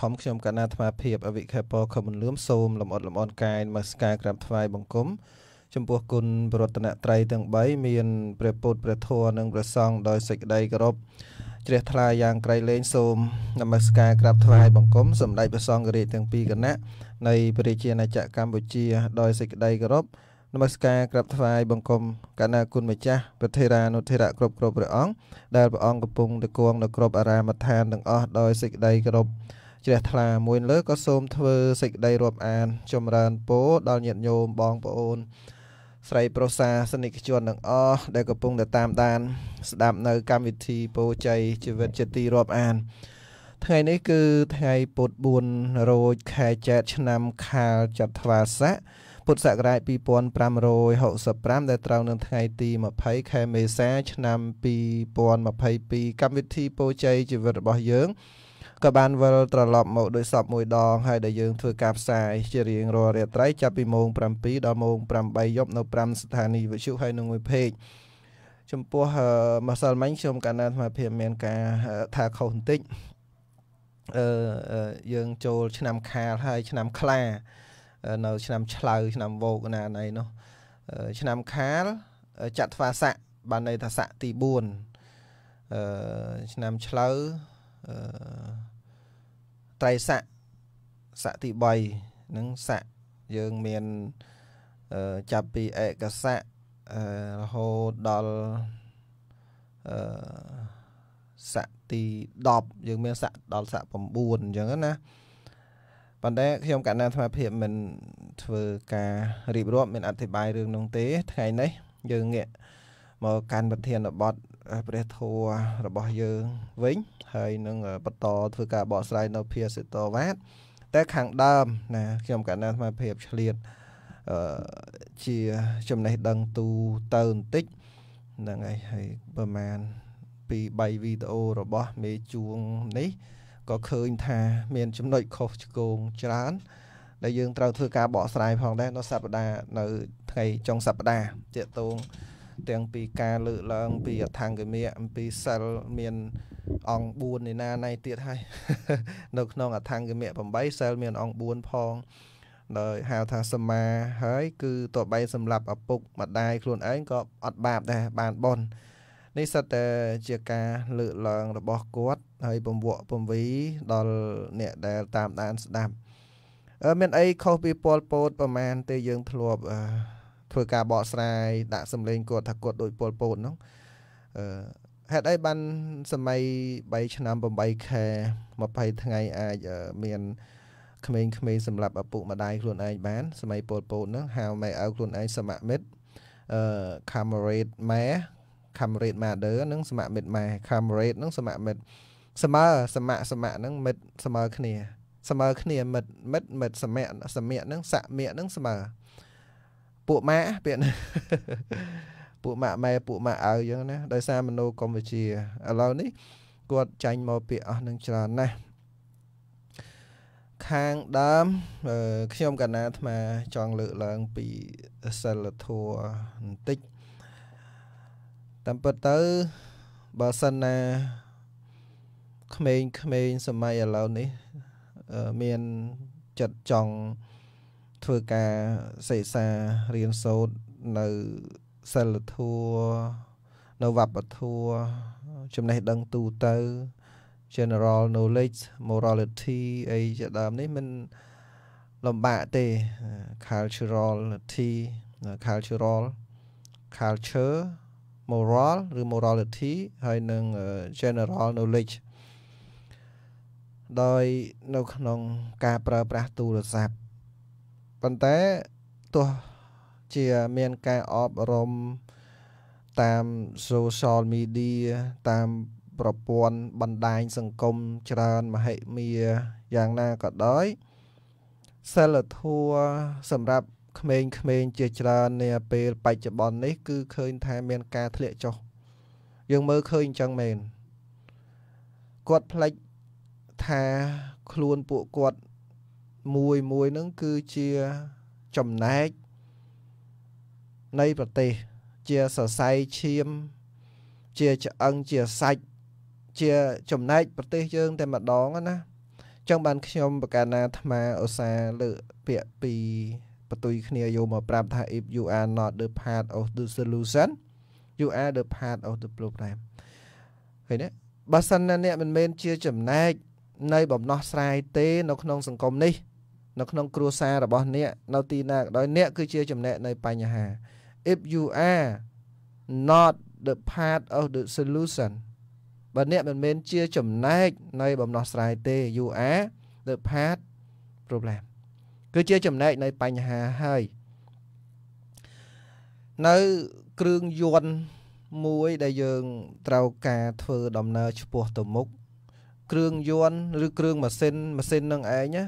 ធំខ្ញុំកណាអាត្មាភាពអវិខេពខមលឿមសូមលំអត់លំអនកាយនមស្ការក្រាបថ្វាយបង្គំចំពោះគុណបរតនត្រ័យទាំង3មានព្រះពុទ្ធព្រះធម៌និងព្រះសង្ឃដោយសេចក្តីគោរពជ្រះថ្លាយ៉ាងក្រៃលែងសូមនមស្ការក្រាបថ្វាយបង្គំសម្ដេចព្រះសង្ឃរាជទាំងពីរគណៈនៃព្រះរាជាណាចក្រកម្ពុជាដោយសេចក្តីគោរពនមស្ការក្រាបថ្វាយបង្គំកណាគុណម្ចាស់ព្រះធេរានុធេរៈគ្រប់គ្រប់ព្រះអង្គដែលព្រះអង្គកំពុងតគង់នៅគ្រប់អារាមដ្ឋានទាំងអស់ដោយសេចក្តីគោរព ជ្រះថ្លាមួយលើក៏សូមធ្វើសេចក្តីរាប់អាន ចម្រើនពរដល់ញាតិញោមបងប្អូនស្រីប្រុសសាសនិកជនទាំងអស់ដែលកំពុងតែតាមដាន ស្ដាប់នៅកម្មវិធីពោជ័យជីវិតជាទីរាប់អាន ថ្ងៃនេះគឺថ្ងៃពុទ្ធ4រោចខែចែកឆ្នាំខាលចត្វាស័កពុទ្ធសករាជ2565ដែលត្រូវនឹងថ្ងៃទី20ខែមេសា ឆ្នាំ2022កម្មវិធីពោជ័យជីវិតរបស់យើង ក៏បានវិលត្រឡប់មកដោយសពមួយដងហើយដែលយើងធ្វើការផ្សាយជារៀងរាល់រាត្រីចាប់ពីម៉ោង7ដល់ម៉ោង8យប់នៅ5ស្ថានីយ៍វិទ្យុហើយនឹងមួយពេកចំពោះម្សិលមិញខ្ញុំកណ្ដាលអាត្មាភាពមានការថាខុសបន្តិចអឺយើងចូលឆ្នាំខាលហើយឆ្នាំខ្លានៅឆ្នាំឆ្លៅឆ្នាំវោកណាណៃនោះឆ្នាំខាលចត្វាស័កបានន័យថាស័កទី4អឺឆ្នាំឆ្លៅអឺ ត្រៃស័កស័កទី3នឹងស័កយើងមានអឺចាប់ពីឯកស័ករហូតដល់អឺស័កទី10យើងមានស័កដល់ស័ក9អញ្ចឹងណាប៉ុន្តែខ្ញុំកណ្ណាអាត្មាភាពមិនធ្វើការរៀបរាប់មានអធិប្បាយរឿងនោះទេថ្ងៃនេះយើងងាកមកកាន់ប្រធានបទ ព្រះធម៌របស់យើងវិញហើយនឹងបន្តធ្វើការបកស្រាយនៅភាសិតវ៉ាតតែខាងដើមណាខ្ញុំកណ្ណាអាត្មាភាពឆ្លៀតអឺជាចំណេះដឹងទូទៅបន្តិចហ្នឹងហើយហើយប្រហែលពី3វីដេអូរបស់មេជួងនេះក៏ឃើញថាមានចំណុចខុសឆ្គងច្រើនដែលយើងត្រូវធ្វើការបកស្រាយផងដែរនៅសប្តាហ៍នៅថ្ងៃចុងសប្តាហ៍ទាក់ទង ទាំងពីការលើកឡើងពីអថង្គមៈអំពីសិលមានអង្គ4នៃណាណៃទៀតហើយនៅក្នុងអថង្គមៈ8សិលមានអង្គ4ផងដោយហៅថាសមាហើយគឺតបៃសម្រាប់ឪពុកម្ដាយខ្លួនឯងក៏អត់បាបដែរបានបននេះសិតតែជាការលើកឡើងរបស់គាត់ហើយពំវក់ពំវីដល់អ្នកដែលតាមដានស្ដាប់អឺមានអីខុសពីពលពតប្រមាណទេយើងធ្លាប់ ធ្វើការបកស្រាយដាក់សម្លេងគាត់ថាគាត់ដូចពលពតនោះអឺហេតុអីបានសម័យ3ឆ្នាំ8ខែ20ថ្ងៃអាចមានក្មេងៗសម្រាប់ឪពុកម្ដាយខ្លួនឯងបាន សម័យពលពតហ្នឹងហៅម៉ែឪខ្លួនឯងសមមិត្តអឺ camarade ម៉ែ camarade mother និងសមមិត្តម៉ែ camarade នឹងសមមិត្តស្មើសមៈសមៈហ្នឹងមិត្តស្មើគ្នាស្មើគ្នាមិត្តមិត្តមិត្តសមៈសមៈហ្នឹងស័កមៈហ្នឹងស្មើ ពួកម៉ាក់ពាក្យនេះពួកម៉ាក់ម៉ែពួកម៉ាក់ឪអញ្ចឹងណាដោយសារមโนគមវិជាឥឡូវនេះគាត់ចាញ់មកពាក្យអស់នឹងច្រើនណាស់ខាងដើមខ្ញុំកណាអាត្មាចង់លើកឡើងពីសិលធម៌បន្តិចតាមពិតទៅបើសិនណាក្មេងក្មេងសម័យឥឡូវនេះមានចិត្តចង់ ធ្វើការសិក្សារៀនសូត្រនៅសិលធម៌នៅវប្បធម៌ចំណេះដឹងទូទៅ general knowledge morality អីជាដើមនេះមិនលំបាកទេ culturality cultural culture moral ឬ morality ហើយនឹង general knowledge ដោយនៅក្នុងការប្រើប្រាស់ទូរស័ព្ទ ប៉ុន្តែទោះជាមានការអប់រំតាម social media តាមប្រព័ន្ធបណ្ដាញសង្គមច្រើនមហិមាយ៉ាងណាក៏ដោយសិលធម៌សម្រាប់ក្មេងៗជាច្រើននាពេលបច្ចុប្បន្ននេះគឺឃើញថាមានការធ្លាក់ចុះយើងមើលឃើញអញ្ចឹងមែនគាត់ផ្លេចថាខ្លួនពួកគាត់ មួយមួយនឹងគឺជាចំណែកនៃប្រទេស ជាសរសៃឈាម ជាឆ្អឹងជាសាច់ជាចំណែកប្រទេសយើងតែម្ដងណាចឹងបានខ្ញុំបកាណាអាត្មាឧស្សាហ៍លើកពាក្យពីបន្ទុយគ្នាយកមកប្រាប់ថា if you are not the part of the solution you are the part of the problem ឃើញទេបើសិនណាអ្នកមិនមែនជាចំណែកនៃបំណោះស្រាយទេ នៅក្នុងសង្គមនេះ នៅក្នុងគ្រួសាររបស់អ្នកនៅទីណាក៏ដោយអ្នកគឺជាចំណែកនៃបញ្ហា if you are not the part of the solution បើអ្នកមិនមែនជាចំណែកនៃបំណោះស្រាយទេ you are the part problem គឺជាចំណែកនៃបញ្ហាហើយនៅគ្រឿងយន្តមួយដែលយើងត្រូវការធ្វើដំណើរឆ្ពោះទៅមុខគ្រឿងយន្តឬគ្រឿងម៉ាស៊ីនម៉ាស៊ីននឹងឯងណា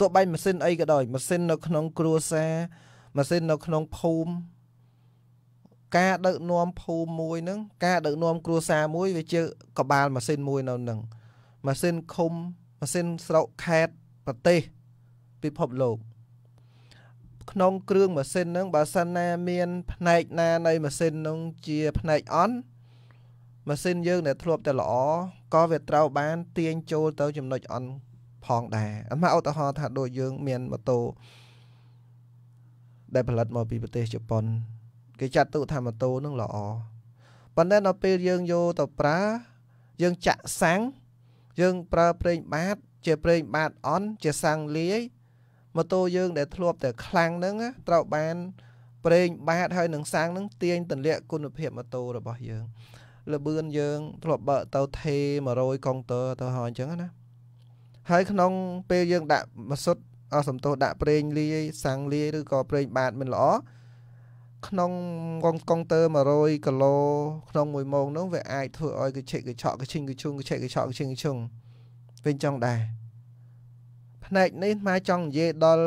ទោះបីម៉ាស៊ីនអីក៏ដោយម៉ាស៊ីននៅក្នុងគ្រួសារម៉ាស៊ីននៅក្នុងភូមិការដឹកនាំភូមិមួយហ្នឹងការដឹកនាំគ្រួសារមួយវាជាកបាលម៉ាស៊ីនមួយនៅហ្នឹងម៉ាស៊ីនឃុំម៉ាស៊ីនស្រុកខេត្តប្រទេសពិភពលោកក្នុងគ្រឿងម៉ាស៊ីនហ្នឹងបើសិនណាមានផ្នែកណានៃម៉ាស៊ីនហ្នឹងជាផ្នែកអន់ម៉ាស៊ីនយើងដែលធ្លាប់តែល្អក៏វាត្រូវបានទាញចូលទៅចំណុចអន់ ផងដែរអាមកឧទាហរណ៍ថាដូចយើងមានម៉ូតូដែលផលិតមកពីប្រទេសជប៉ុន គេចាត់ទុកថាម៉ូតូនឹងល្អប៉ុន្តែដល់ពេលយើងយកទៅប្រើយើងចាក់សាំងយើងប្រើប្រេងបាត ជាប្រេងបាតអន់ជាសាំងលាយម៉ូតូយើងដែលធ្លាប់តែខ្លាំងហ្នឹងត្រូវបានប្រេងបាតហើយនឹងសាំងហ្នឹងទាញទម្លាក់គុណភាពម៉ូតូរបស់យើងលបឿនយើងធ្លាប់បើកទៅថេ100កុងទ័រទៅហើយអញ្ចឹងណា ហើយក្នុងពេលយើងដាក់ម៉ាសុតអសំទោសដាក់ប្រេងលាយសាំងលាយឬក៏ប្រេងបាតមិនល្អក្នុងកុងកុងទ័រ100គីឡូក្នុងមួយម៉ោងនោះវាអាចធ្វើឲ្យកឆិកកឆក់កឈិងកឈុងកឆិកកឆក់កឈិងកឈុងវិញចង់ដែរផ្នែកនេះមកចង់និយាយដល់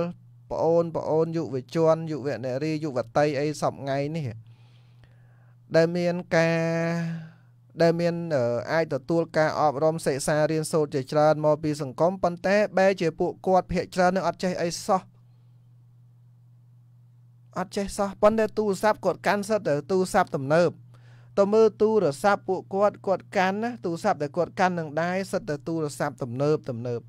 ប្អូនប្អូនយុវជនយុវនារីយុវតីអីសពថ្ងៃនេះដែលមានការ ដែលមានអាចទទួលការអប់រំសិក្សារៀនសូត្រជាច្រើនមកពីសង្គមប៉ុន្តែបែរជាពួកគាត់ភាកច្រើននឹងអត់ចេះអីសោះអត់ចេះសោះប៉ុន្តែទូរស័ព្ទគាត់កាន់សិតទៅទូរស័ព្ទទំនើបតើមើលទូរស័ព្ទពួកគាត់គាត់កាន់ណាទូរស័ព្ទដែលគាត់កាន់នឹងដែរសិតទៅទូរស័ព្ទទំនើបទំនើប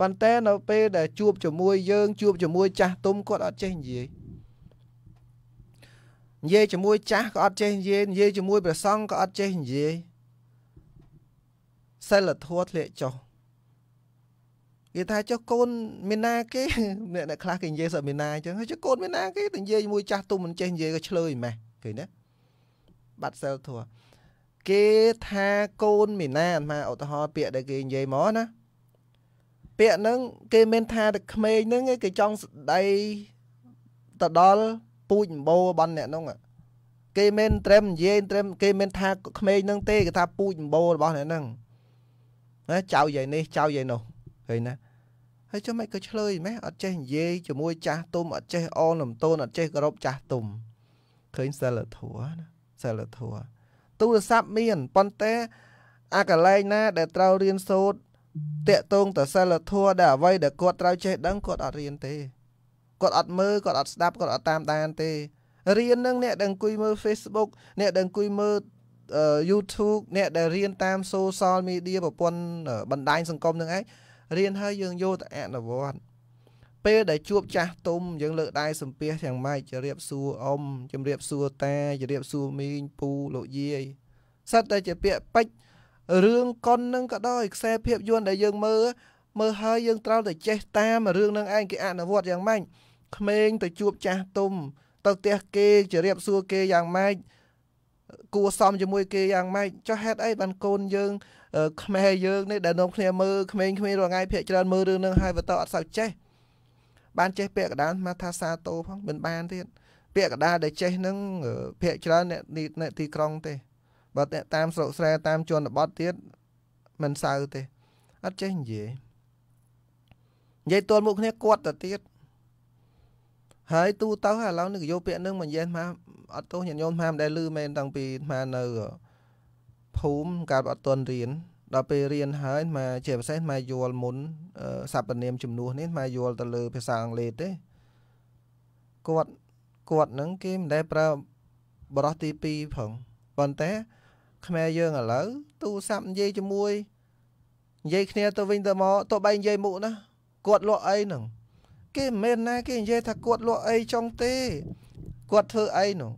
ប៉ុន្តែនៅពេលដែលជួបជាមួយយើងជួបជាមួយចាស់ទុំគាត់អត់ចេះនិយាយ និយាយជាមួយចាស់ក៏អត់ចេះនិយាយនិយាយជាមួយព្រះសង្ឃក៏អត់ចេះនិយាយសិលធម៌ធ្លាក់ចុះគេថាចុះកូនមានណាគេអ្នកអ្នកខ្លះគេនិយាយសមានណាអញ្ចឹងចុះកូនមានណាគេទៅនិយាយជាមួយចាស់ទុំមិនចេះនិយាយក៏ឆ្លើយម៉េះឃើញណាបាត់សិលធម៌គេថាកូនមីណាអាត្មាឧទាហរណ៍ពាក្យដែលគេនិយាយមកណាពាក្យហ្នឹងគេមានថាតែក្មេងហ្នឹងគេចង់ស្ដីទៅដល់ ពូជអម្បូរបស់អ្នកហ្នឹងគេមិនត្រឹមនិយាយត្រឹមគេមិនថាក្មេងហ្នឹងទេគេថាពូជអម្បូរបស់អ្នកហ្នឹងណាចៅយាយនេះចៅយាយនោះឃើញណាហើយចុះមិនក៏ឆ្លើយម៉េះអត់ចេះនិយាយជាមួយចាស់ទុំអត់ចេះអនលំតូនអត់ចេះគោរពចាស់ទុំឃើញសិលធម៌ណាសិលធម៌ទូរស័ព្ទមានប៉ុន្តែអាកន្លែងណា ដែលត្រូវរៀនសូត្រតាក់ទងតសិលធម៌ដែលអ្វីដែលគាត់ត្រូវចេះដឹងគាត់អត់រៀនទេ គាត់អត់មើលគាត់អត់ស្ដាប់គាត់អត់តាមដានទេរៀននឹងអ្នកដែលអង្គុយមើល Facebook អ្នកដែលអង្គុយមើល YouTube អ្នកដែលរៀនតាម social media ប្រព័ន្ធបណ្ដាញសង្គមនឹងឯងរៀនហើយយើងយកទៅអនុវត្តពេលដែលជួបចាស់ទុំយើងលើកដៃសំពះទាំងម៉េចជម្រាបសួរអ៊ំជម្រាបសួរតាជម្រាបសួរមីងពូលោកយាយសិតតែជាពាក្យពេចន៍រឿងកុននឹងក៏ដោយខ្សែភាពយន្តដែលយើងមើលមើលហើយយើងត្រូវតែចេះតាមរឿងនឹងឯងគេអនុវត្តយ៉ាងម៉េច ក្មេងទៅជួបចាស់ទុំ ទៅផ្ទះគេជរៀបសួរគេយ៉ាងម៉េចគួសមជាមួយគេយ៉ាងម៉េចចុះហេតុអីបានកូនយើងខ្មែរយើងនេះដែលនាំគ្នាមើលក្មេងៗរាល់ថ្ងៃភាកច្រើនមើលរឿងនឹងហើយបន្តអត់សូវចេះបានចេះពាក្យកដាលមកថាសាតោផងមិនបានទៀតពាក្យកដាលដែលចេះនឹងភាកច្រើនអ្នកទីក្រុងទេបើតាមស្រុកស្រែតាមជនបទទៀតមិនសើទេអត់ចេះនិយាយនិយាយទល់មុខគ្នាគាត់ទៅទៀត ហើយទូទៅឥឡូវនេះយកពាក្យនឹងមកនិយាយមកអត់ទោសញាតិញោមមកមិនដែលលឺមែនតាំងពីមកនៅភូមិកើតអត់ទាន់រៀនដល់ពេលរៀនហើយមកជាពិសេសមកយល់មុនសព្ទនាមជំនួសនេះមកយល់ទៅលើភាសាអង់គ្លេសទេគាត់គាត់នឹងគេមិនដែលប្រើបរោះទី2ផងប៉ុន្តែខ្មែរយើងឥឡូវទូរស័ព្ទនិយាយជាមួយនិយាយគ្នាទៅវិញទៅមកទៅបីនិយាយមុខណាគាត់លក់អីហ្នឹង គេមិនមែនណាគេនិយាយថាគាត់លក់អីចង់ទេគាត់ធ្វើអីនោះ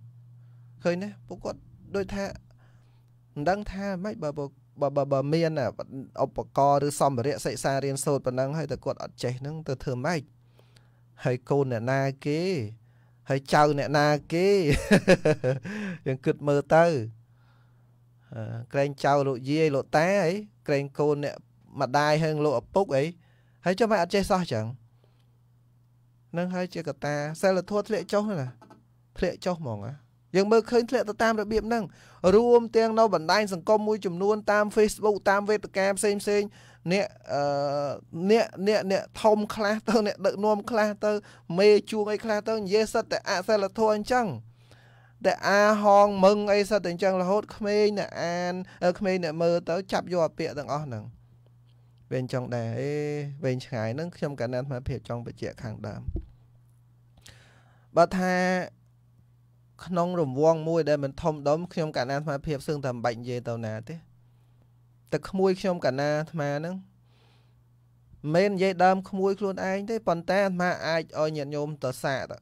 ឃើញទេពួកគាត់ដូចថាមិនដឹងថាម៉េចបើបើបើបើមានឧបករណ៍ឬសម្ភារៈសិក្សារៀនសូត្រប៉ុណ្ណឹងហើយតែគាត់អត់ចេះហ្នឹងទៅធ្វើម៉េចហើយកូនអ្នកណាគេហើយចៅអ្នកណាគេយើងគិតមើលទៅក្រែងចៅលោកយាយលោកតាអីក្រែងកូនអ្នកម្ដាយហើយលោកឪពុកអីហើយចុះមិនអត់ចេះសោះចឹង នឹងហើយជាកតាសិលធម៌ធ្លាក់ចុះណាធ្លាក់ចុះហ្មងណាយើងមើលឃើញធ្លាក់ទៅតាមរបៀបហ្នឹងរួមទាំងនៅបណ្ដាញសង្គមមួយចំនួនតាម Facebook តាមវេទិកាផ្សេងផ្សេងអ្នកអឺអ្នកអ្នកអ្នកធំខ្លះទៅអ្នកដឹកនាំខ្លះទៅមេជួងអីខ្លះទៅនិយាយសិតតែអសិលធម៌អញ្ចឹងតែអាហងមឹងអីសិតតែអញ្ចឹងរហូតក្មេងអ្នកអានក្មេងអ្នកមើលទៅចាប់យកអាពាក្យទាំងអស់ហ្នឹង វាអញ្ចឹងដែរអេវែងឆ្ងាយហ្នឹងខ្ញុំកណ្ដាលអាភាពចង់បញ្ជាក់ខាងដើមបើថាក្នុងរង្វង់មួយដែលមិនធំដុំខ្ញុំកណ្ណាអាត្មាភាពសឹងតែមិនបាច់និយាយទៅណាទេតែក្មួយខ្ញុំកណ្ណាអាត្មាហ្នឹងមិននិយាយដើមក្មួយខ្លួនឯងទេប៉ុន្តែអាត្មាអាចឲ្យញាតិញោមទៅសាកទៅ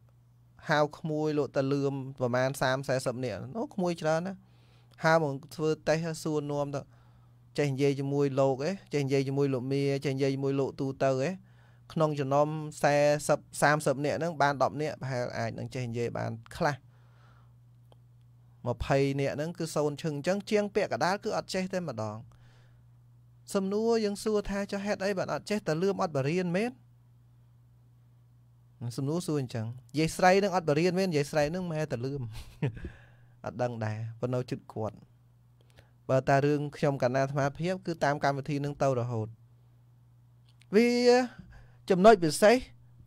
ហៅក្មួយលោកតលឿមប្រហែល30 40នាក់អូក្មួយច្រើនណាហៅមកធ្វើតេស្តសួរនាំទៅ ចេះនិយាយជាមួយលោកឯងចេះនិយាយជាមួយលោកមីចេះនិយាយជាមួយលោកទូទៅឯងក្នុងចំណោម40 30នាក់ហ្នឹងបាន10នាក់ប្រហែលអាចនឹងចេះនិយាយបានខ្លះ20នាក់ហ្នឹងគឺសូនឈឹងអញ្ចឹងជាងពាក្យកដាលគឺអត់ចេះតែម្ដងសំណួរយើងសួរថាចុះហេតុអីបានអត់ចេះតែលឿមអត់បរៀនមែនសំណួរសួរអញ្ចឹងយាយស្រីនឹងអត់បរៀនមែនយាយស្រីនឹងម៉ែតែលឿមអត់ដឹងដែរប៉ុន្តែចិត្តគាត់ បើតារឿងខ្ញុំកណ្ណាអាត្មាភាពគឺតាមកម្មវិធីនឹងទៅរហូតវាចំណុចពិសេស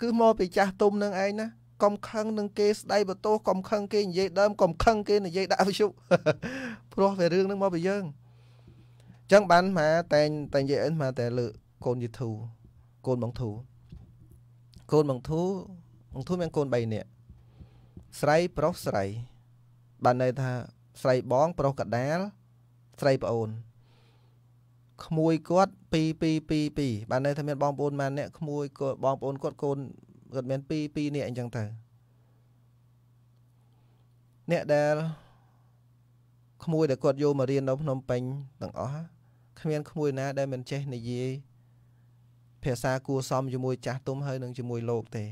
គឺមកពីចាស់ទុំនឹងឯងណាកុំខឹងនឹងគេស្ដីបន្ទោសកុំខឹងគេនិយាយដើមកុំខឹងគេនិយាយដាក់វិជុព្រោះវារឿងនឹងមកពីយើងអញ្ចឹងបានមកតែងតែនិយាយអីមកតែលើកូនយីធូកូនបងធូកូនបងធូបងធូមានកូន3នាក់ស្រីប្រុសស្រីបានន័យថាស្រីបងប្រុសកដាល ស្រីប្អូនក្មួយគាត់2 2 2 2បានន័យថាមានបងប្អូនម៉ានអ្នកក្មួយគាត់បងប្អូនគាត់កូនគាត់មាន2 2នាក់អញ្ចឹងទៅអ្នកដែលក្មួយដែលគាត់យកមករៀននៅភ្នំពេញទាំងអស់គ្មានក្មួយណាដែលមិនចេះនិយាយភាសាគួសមជាមួយចាស់ទុំហើយនឹងជាមួយលោកទេ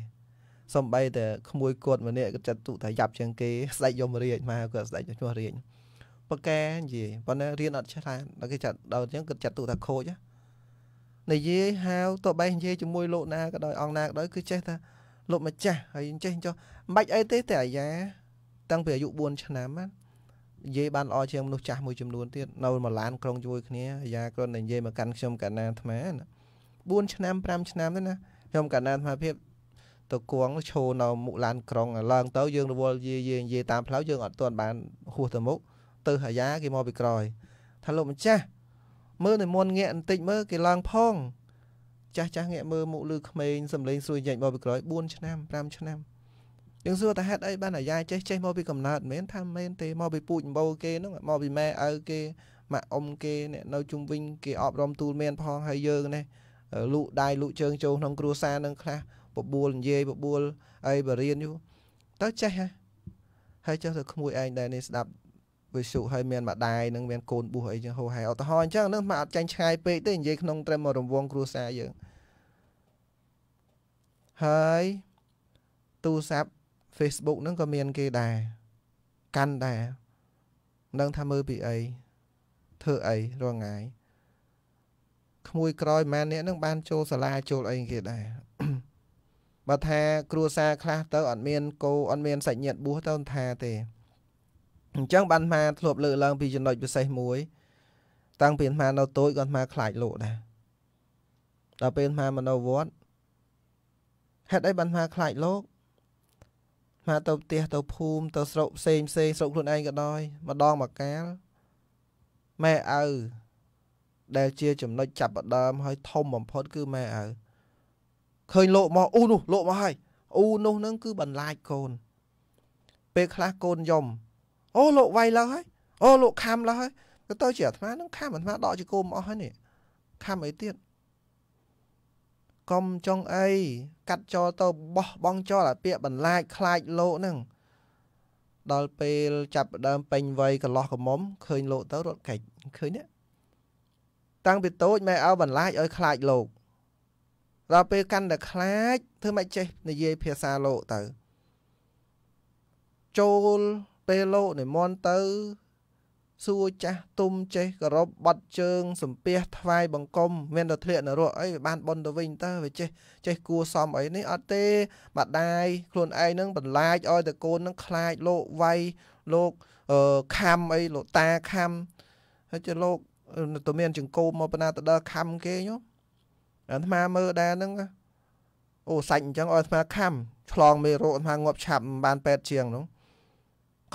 សំបីតែក្មួយគាត់ម្នាក់គាត់ចាត់ទុថាយ៉ាប់ជាងគេស្ដេចយកមករៀនមកគាត់ស្ដេចឈ្មោះរៀន ប៉កែនិយាយប៉ុន្តែរៀនអត់ឆ្លាតដល់គេចាត់ដល់អញ្ចឹងគាត់ចាត់ទុថាខូចនិយាយហៅទៅបែនិយាយជាមួយលោកណាក៏ដោយអង្គណាក៏ដោយគឺចេះថាលោកម្ចាស់ហើយចេះចុះមិនបាច់អីទេតែអាយ៉ាតាំងពីអាយុ4ឆ្នាំណានិយាយបានល្អជាងមនុស្សចាស់មួយចំនួនទៀតនៅមួយឡានក្រុងជាមួយគ្នាអាយ៉ាគ្រាន់តែនិយាយមកកាន់ខ្ញុំកណ្ណាអាត្មាណា4ឆ្នាំ5ឆ្នាំទេណាខ្ញុំកណ្ណាអាត្មាភាពទៅគងឈរនៅមុខឡានក្រុងឡើងទៅយើងរវល់យាយនិយាយតាមផ្លូវយើងអត់ទាន់បានហួសទៅមុខ ទៅអាយ៉ាគេមកពីក្រោយថាលោកម្ចាស់មើលនិមន្តងាកបន្តិចមើលគេឡើងផងចាស់ចាស់ងាកមើលមុខលឺក្មេងសំលេងស្រួយញែកមកពីក្រោយ4ឆ្នាំ5ឆ្នាំយើងសួរថាហេតុអីបានអាយ៉ាចេះចេះមកពីកំណើតមិនមែនថាមិនមែនទេមកពីពូជអម្បូរគេហ្នឹងមកពីម៉ែឪគេម៉ាក់អ៊ំគេអ្នកនៅជុំវិញគេអប់រំទូលមានផងហើយយើងនេះលូកដៃលូកជើងចូលក្នុងគ្រួសារនឹងខ្លះបបួលនិយាយបបួលអីបរៀនយូរទៅចេះហ่ะហើយចុះទៅក្មួយឯងដែរនេះស្ដាប់ វិសុហើយមានម្ដាយនឹងមានកូនបួសអីចឹងហូរហែឧទាហរណ៍អញ្ចឹងនឹងមកអត់ចាញ់ឆ្ងាយពេកទេនិយាយក្នុងត្រឹមរង្វង់គ្រួសារយើងហើយទូរស័ព្ទ Facebook ហ្នឹងក៏មានគេដែរកាន់ដែរនឹងថាមើលពីអីធ្វើអីរងងាយក្មួយក្រោយម៉ែនេះនឹងបានចូលសាលាចូលអីគេដែរបើថាគ្រួសារខ្លះទៅអត់មានគោអត់មានសាច់ញាតិបួសទៅថាទេ អញ្ចឹងបានអាធ្លាប់លើកឡើងពីចំណុចពិសេសមួយ តាំងពីអានៅតូចក៏អាខ្លាចលោកដែរដល់ពេលអាមកនៅវត្តហេតុអីបានអាខ្លាចលោកមកទៅផ្ទះទៅភូមិទៅស្រុកផ្សេងផ្សេងស្រុកខ្លួនឯងក៏ដោយម្ដងមកកាលម៉ែឪដែលជាចំណុចចាប់ផ្ដើមហើយធំបំផុតគឺម៉ែឪឃើញលោកមកអ៊ូនោះលោកមកហើយអ៊ូនោះនឹងគឺបន្លាចកូន ពេលខ្លះកូនយំ អូលោកវាយឡើងហើយអូលោកខំឡើងហើយទៅទៅជាអាត្មានឹងខំអាត្មាដកជាគោមអស់ហើយនេះខំអីទៀតកុំចង់អីកាត់ចោលទៅបោះបង់ចោលអាពាក្យបន្លាចខ្លាចលោកហ្នឹងដល់ពេលចាប់ដើមពេញវ័យកន្លោះកមុំឃើញលោកទៅរត់កាច់ឃើញទេតាំងពីតូចម៉ែឲ្យបន្លាចឲ្យខ្លាចលោកដល់ពេលកាន់តែខ្លាចធ្វើមិនចេះនិយាយភាសាលោកទៅចូល ពេលលោកនិមន្តទៅសួរចាស់ទុំចេះគោរពបាត់ជើងសំពះថ្វាយបង្គំមានតែធ្លាក់នរកអីបានបន់ទៅវិញទៅវាចេះចេះគួសមអីនេះអត់ទេបាដាយខ្លួនឯងនឹងបន្លាចឲ្យតែកូននឹងខ្លាចលោកវាយលោកអឺខំអីលោកតាខំហើយចេះលោកទៅមានចង្គមមកបណ្ណាទៅដល់ខំគេញោមអាត្មាមើលដែរហ្នឹងអូសាច់អញ្ចឹងឲ្យអាត្មាខំឆ្លងមេរោគអាត្មាងាប់ឆាប់បានពេទ្យជាងហ្នឹង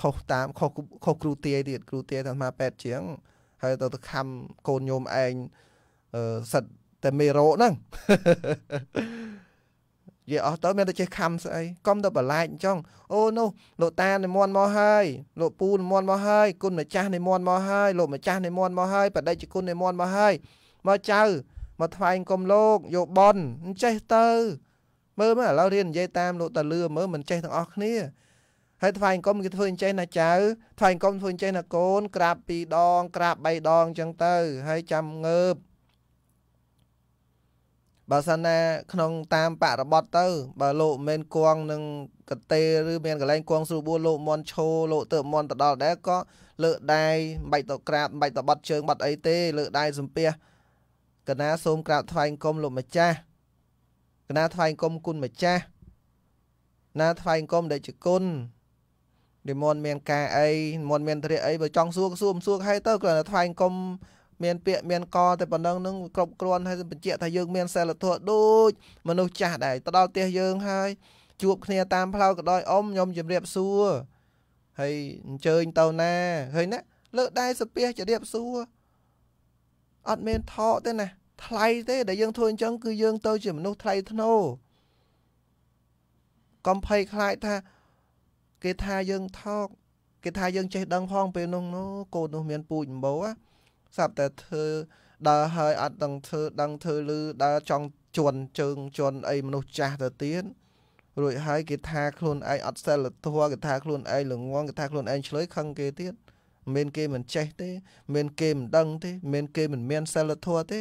ខុសតាមខុសខុសគ្រូទាយទៀតគ្រូទាយតាមអាពេទ្យជាងហើយទៅទៅខំកូនញោមឯងអឺសិតតែមេរោហ្នឹងនិយាយអស់ទៅមានតែចេះខំស្អីកុំទៅបន្លាចអញ្ចឹងអូនោះលោកតានិមន្តមកហើយលោកពូនិមន្តមកហើយគុណម្ចាស់និមន្តមកហើយលោកម្ចាស់និមន្តមកហើយបដិជគុណនិមន្តមកហើយមកចៅមកថ្វាយគុំលោកយកបនអញ្ចេះទៅមើលមើលឥឡូវរៀននិយាយតាមលោកតាលឿមើលមិនចេះទាំងអស់គ្នា ហើយថ្វាយអង្គមគេធ្វើអញ្ចេះណាចៅថ្វាយអង្គមធ្វើអញ្ចេះណាកូន ក្រាប2ដង ក្រាប3ដងអញ្ចឹងទៅ ហើយចាំងើបបើសិនណាក្នុងតាមបរិបត្តិទៅ បើលោកមិនគួងនឹងកតេឬមានកលែងគួងស្រួលបួលោកមន់ឈោលោកទៅមន់ទៅដល់ដែរក៏លើកដៃមិនបាច់ទៅក្រាបមិនបាច់ទៅបាត់ជើងបាត់អីទេលើកដៃសំពះកណាសូមក្រាបថ្វាយអង្គមលោកម្ចាស់កណាថ្វាយអង្គមគុណម្ចាស់ណាថ្វាយអង្គមដែលជាគុណ និមន្តមានការអីនិមន្តមានត្រាអីបើចង់សួរសួរមិនសួរឲ្យទៅគ្រាន់តែថ្វាយអង្គមមានពាក្យមានកតែប៉ុណ្ណឹងនឹងគ្រប់គ្រាន់ហើយបញ្ជាក់ថាយើងមានសិលធម៌ដូចមនុស្សចាស់ដែរទៅដល់ផ្ទះយើងហើយជួបគ្នាតាមផ្លូវក៏ដោយអ៊ំខ្ញុំជម្រាបសួរហើយអញ្ជើញទៅណាហើយណាលើកដៃសាពះជម្រាបសួរអត់មានថោកទេណាថ្លៃទេដែលយើងធ្វើអញ្ចឹងគឺយើងទៅជាមនុស្សថ្លៃថ្នូរកំភៃខ្លាចថា គេថាយើងថោកគេថាយើងចេះដឹងផងពេលនោះនោះកូននោះមានពូជម្បោសាប់តែធ្វើដើរហើយអត់ដឹងធ្វើដឹងធ្វើលឺដើរចង់ជន់ជើងជន់អីមនុស្សចាស់ទៅទៀតរួចហើយគេថាខ្លួនឯងអត់សិលធម៌គេថាខ្លួនឯងល្ងងគេថាខ្លួនឯងឆ្លើយខឹងគេទៀតមិនគេមិនចេះទេមិនគេមិនដឹងទេមិនគេមិនមានសិលធម៌ទេ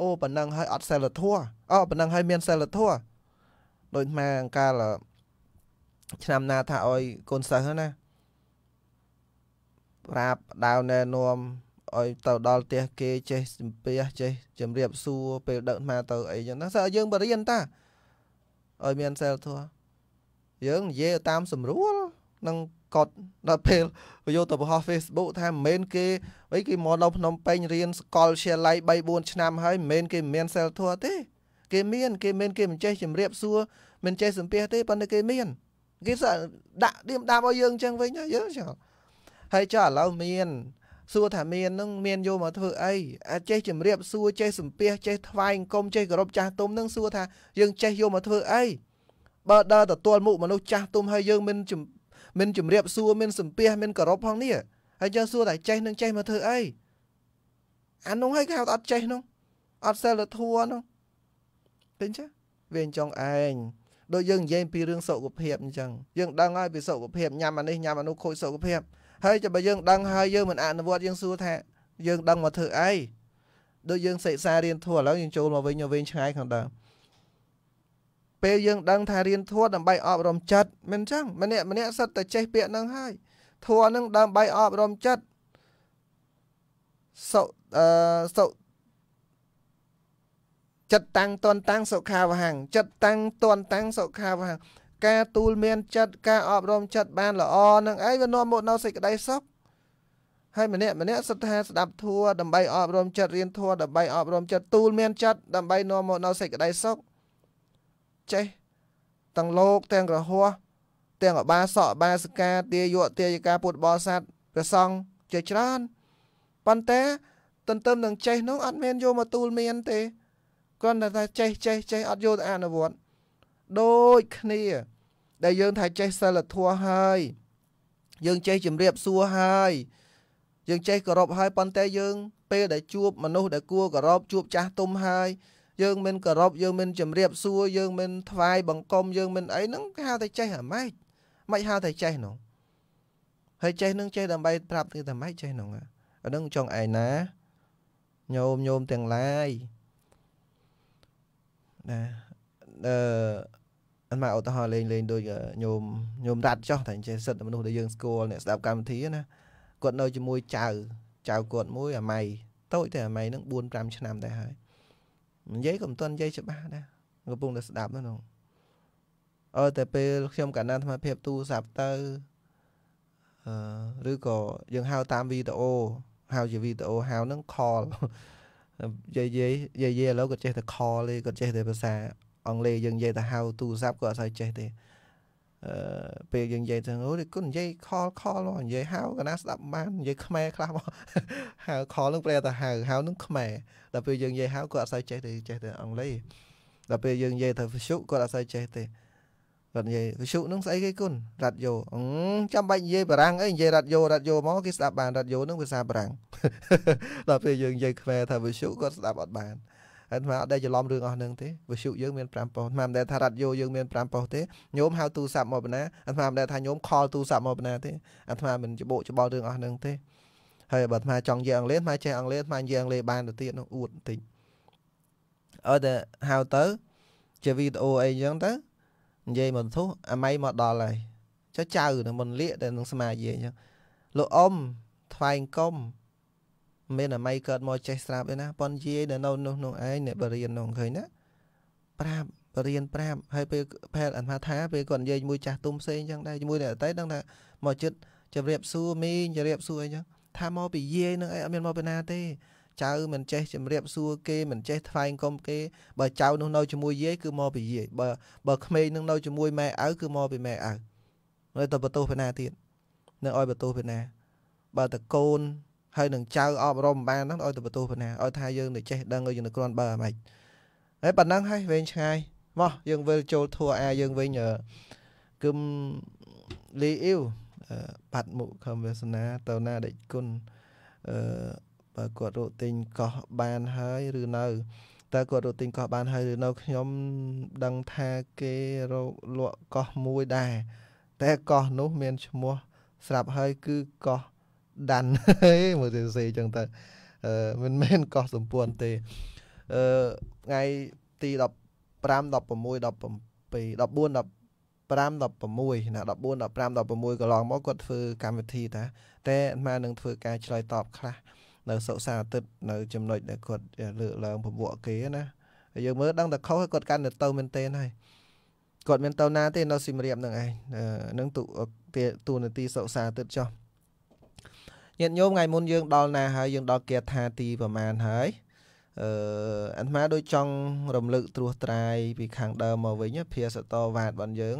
អូប៉ណ្ណឹងហើយអត់សិលធម៌អូប៉ណ្ណឹងហើយមានសិលធម៌ដូចម៉ែអង្កាល ឆ្នាំណាថាឲ្យកូនសិស្សណាប្រាប់ដាវណែនាំឲ្យទៅដល់ផ្ទះគេចេះសំពះចេះជំរាបសួរពេលដឹកមកទៅអីចឹងណាសើយើងបរៀនតាឲ្យមានសិលធម៌យើងនិយាយតាមស្រួលនឹងកត់ដល់ពេលយកទៅបង្ហោះ Facebook ថាមិនមែនគេអីគេមកនៅភ្នំពេញរៀនសកលវិទ្យាល័យ3 4ឆ្នាំហើយមិនមែនគេមិនមានសិលធម៌ទេ គេមាន គេមានគេមិនចេះជំរាបសួរមិនចេះសំពះទេប៉ុន្តែគេមាន គេដាក់ឌៀមដាមឲ្យយើងអញ្ចឹងវិញយើងចោលហើយចោលឥឡូវមានសួរថាមាននឹងមានយកមកធ្វើអីអាចចេះជំរាបសួរចេះសំពះចេះថ្វាយអង្គមចេះគោរពចាស់ទុំនឹងសួរថាយើងចេះយកមកធ្វើអីបើដើរទទួលមុខមនុស្សចាស់ទុំហើយយើងមិនមិនជំរាបសួរមានសំពះមានគោរពផងនេះហើយយើងសួរតែចេះនឹងចេះមកធ្វើអីអានោះហើយគេហៅអត់ចេះនោះអត់សិលធัวនោះឃើញចាវាអញ្ចឹងឯង ដូចយើងនិយាយពីរឿងសុខភាពអញ្ចឹងយើងដឹងហើយពីសុខភាពញ៉ាំអានេះញ៉ាំអានោះខូចសុខភាពហើយចាំបើយើងដឹងហើយយើងមិនអនុវត្តយើងសួរថាយើងដឹងមកធ្វើអីដូចយើងសិក្សារៀនធัวឥឡូវយើងចូលមកវិញមកវិញឆ្ងាយខាងដើមពេលយើងដឹងថារៀនធัวដើម្បីអប់រំចិត្តមិនអញ្ចឹងម្នាក់ម្នាក់សិតតែចេះពាក្យហ្នឹងហើយធัวហ្នឹងដើម្បីអប់រំចិត្តសុអឺសុ ចិត្តតាំងតនតាំងសុខាវហੰចិត្តតាំងតនតាំងសុខាវហੰការទូលមានចិត្តការអប់រំចិត្តបានល្អនឹងអីវានាំមកនៅសេចក្តីសុខហើយម្នាក់ម្នាក់សិតថាស្ដាប់ធัวដើម្បីអប់រំចិត្តរៀនធัวដើម្បីអប់រំចិត្តទូលមានចិត្តដើម្បីនាំមកនៅសេចក្តីសុខចេះទាំងលោកទាំងក្រហោះទាំងអបាសកអបាសិកាទាយកទាយកាពុទ្ធបរិស័ទព្រះសង្ឃជាច្រើនប៉ុន្តែ ទន្ទឹមនឹងចេះនោះអត់មានយកមកទូលមានទេ គ្រាន់តែថាចេះចេះចេះអត់យកទៅអនុវត្តដូចគ្នា ដែលយើងថាចេះសិលធម៌ហើយ យើងចេះជំរាបសួរហើយយើងចេះគោរពហើយប៉ុន្តែយើង ពេលដែលជួបមនុស្សដែលគួរគោរពជួបចាស់ទុំហើយយើងមិនគោរពយើងមិនជម្រាបសួរយើងមិនថ្វាយបង្គំយើងមិនអីហ្នឹងគេហៅតែចេះអាម៉េចមិនហៅតែចេះនោះហើយចេះនឹងចេះដើម្បីប្រាប់គេតែម៉េចចេះនោះអាហ្នឹងចង់ឯណាញោមញោមទាំងឡាយ ណាអឺអត់មកឧទាហរណ៍លេងលេងដូចញោមញោមរ៉ាត់ចោះតែចេះសិទ្ធិមនុស្សដែលយើងស្គាល់អ្នកស្ដាប់កម្មវិធីណាគាត់នៅជាមួយចៅចៅគាត់មួយអាម៉ៃតូចតែអាម៉ៃហ្នឹង4 5ឆ្នាំដែរហើយនិយាយក៏មិនទាន់និយាយច្បាស់ដែរកំពុងតែស្ដាប់ហ្នឹងអើតែពេលខ្ញុំកណ្ណាអាត្មាភាពទូរស័ព្ទទៅអឺឬក៏យើងហៅតាមវីដេអូហៅជាវីដេអូហៅហ្នឹង call យាយយាយយាយយាយឥឡូវគាត់ចេះតែ call ទេគាត់ចេះតែភាសាអង់គ្លេសយើងនិយាយតែហៅទូរស័ព្ទគាត់អត់សូវចេះទេអឺពេលយើងនិយាយទៅអូគុណនិយាយ call call និយាយហៅកណាស្ដាប់បាននិយាយខ្មែរខ្លះមកហៅ call នឹងប្រែតែហៅហៅនឹងខ្មែរដល់ពេលយើងនិយាយហៅគាត់អត់សូវចេះទេចេះតែអង់គ្លេសដល់ពេលយើងនិយាយទៅវិសុគាត់អត់សូវចេះទេ គាត់និយាយវិសុនឹងស្អីគេគុណរ៉ាត់យ៉ូចាំបាច់និយាយបារាំងអីនិយាយរ៉ាត់យ៉ូរ៉ាត់យ៉ូមកគេស្ដាប់បានរ៉ាត់យ៉ូនឹងភាសាបារាំងដល់ពេលយើងនិយាយខ្មែរថាវិសុគាត់ស្ដាប់អត់បានអាត្មាអត់ដែលច្រឡំរឿងអស់នឹងទេវិសុយើងមាន5ប៉ុស្តិ៍អាត្មាមិនដែលថារ៉ាត់យ៉ូយើងមាន5ប៉ុស្តិ៍ទេញោមហៅទូរស័ព្ទមកបណ្ណាអាត្មាមិនដែលថាញោមខលទូរស័ព្ទមកបណ្ណាទេអាត្មាមិនច្បោកច្បល់រឿងអស់នឹងទេហើយបើអាត្មាចង់និយាយអង់គ្លេសអាត្មាចេះអង់គ្លេសអាត្មានិយាយអង់គ្លេសបានទៅទៀតនោះអួតបន្តិចអត់តែហៅទៅជាវីដេអូអីចឹងទៅ និយាយមកធុះអាម៉ៃមកដល់ហើយចុះចៅនឹងមិនលាកតែនឹងស្មារតីអញ្ចឹងលោកអ៊ំថ្វាយអង្គមមានអាម៉ៃកើតមកចេះស្រាប់ទេណាប៉ុនយាយនៅនៅនោះនោះឯងអ្នកបរៀននោះឃើញណាប្រាប់បរៀនប្រាប់ហើយពេលផែលអាត្មាថាពេលគាត់និយាយជាមួយចាស់ទុំផ្សេងអញ្ចឹងដែរជាមួយអ្នកអតីតដឹងថាមកចិត្តជម្រាបសួរមីងជម្រាបសួរអីចឹងថាមកពីយាយនឹងអីអត់មានមកពីណាទេ ចៅមិនចេះជម្រាបសួរគេមិនចេះថ្លែងគុំគេបើចៅនោះនៅជាមួយយាយគឺមកពីយាយបើបើក្មេងនឹងនៅជាមួយម៉ែឪគឺមកពីម៉ែឪនៅតែបន្ទោសពីណាទៀតនឹងឲ្យបន្ទោសពីណាបើតកូនហើយនឹងចៅអប់រំបានហ្នឹងឲ្យទៅបន្ទោសប៉ុណ្ណាឲ្យថាយើងនឹងចេះដឹងឲ្យយើងនឹងគ្រាន់បើអាម៉េចហើយប៉ុណ្ណឹងហើយវែងឆ្ងាយមកយើងវិលចូលធัวអាយើងវិញគឹមលីអ៊ីវបាត់មុខខំវាសនាតើណាដេចគុណអឺ បើគាត់រកទិញកោះបានហើយឬនៅតើគាត់រកទិញកោះបានហើយឬនៅខ្ញុំដឹងថាគេរកលក់កោះមួយដែរតែកោះនោះមានឈ្មោះស្រាប់ហើយគឺកោះដាន់មើលទៅសេអញ្ចឹងទៅអឺមិនមែនកោះសម្ព័ន្ធទេអឺថ្ងៃទី15 16 17 14 15 16ណា14 15 16កន្លងមកគាត់ធ្វើកម្មវិធីតាតែអាត្មានឹងធ្វើការឆ្លើយតបខ្លះ នៅសុកសាអាទិត្យនៅចំណុចដែលគាត់លើកឡើងពពួកគេណាហើយយើងមើលដឹងតែខុសគាត់កាន់ទៅទៅមែនទេហើយគាត់មានទៅណាទេនៅស៊ីមរៀបនឹងឯងនឹងទូទូនាទីសុកសាអាទិត្យចុះញាតិញោមថ្ងៃមុនយើងដល់ណាហើយយើងដល់គាថាទីប្រមាណហើយអឺអាត្មាដូចចង់រំលឹកត្រួសត្រាយពីខាងដើមមកវិញភាសតវ៉ាតរបស់យើង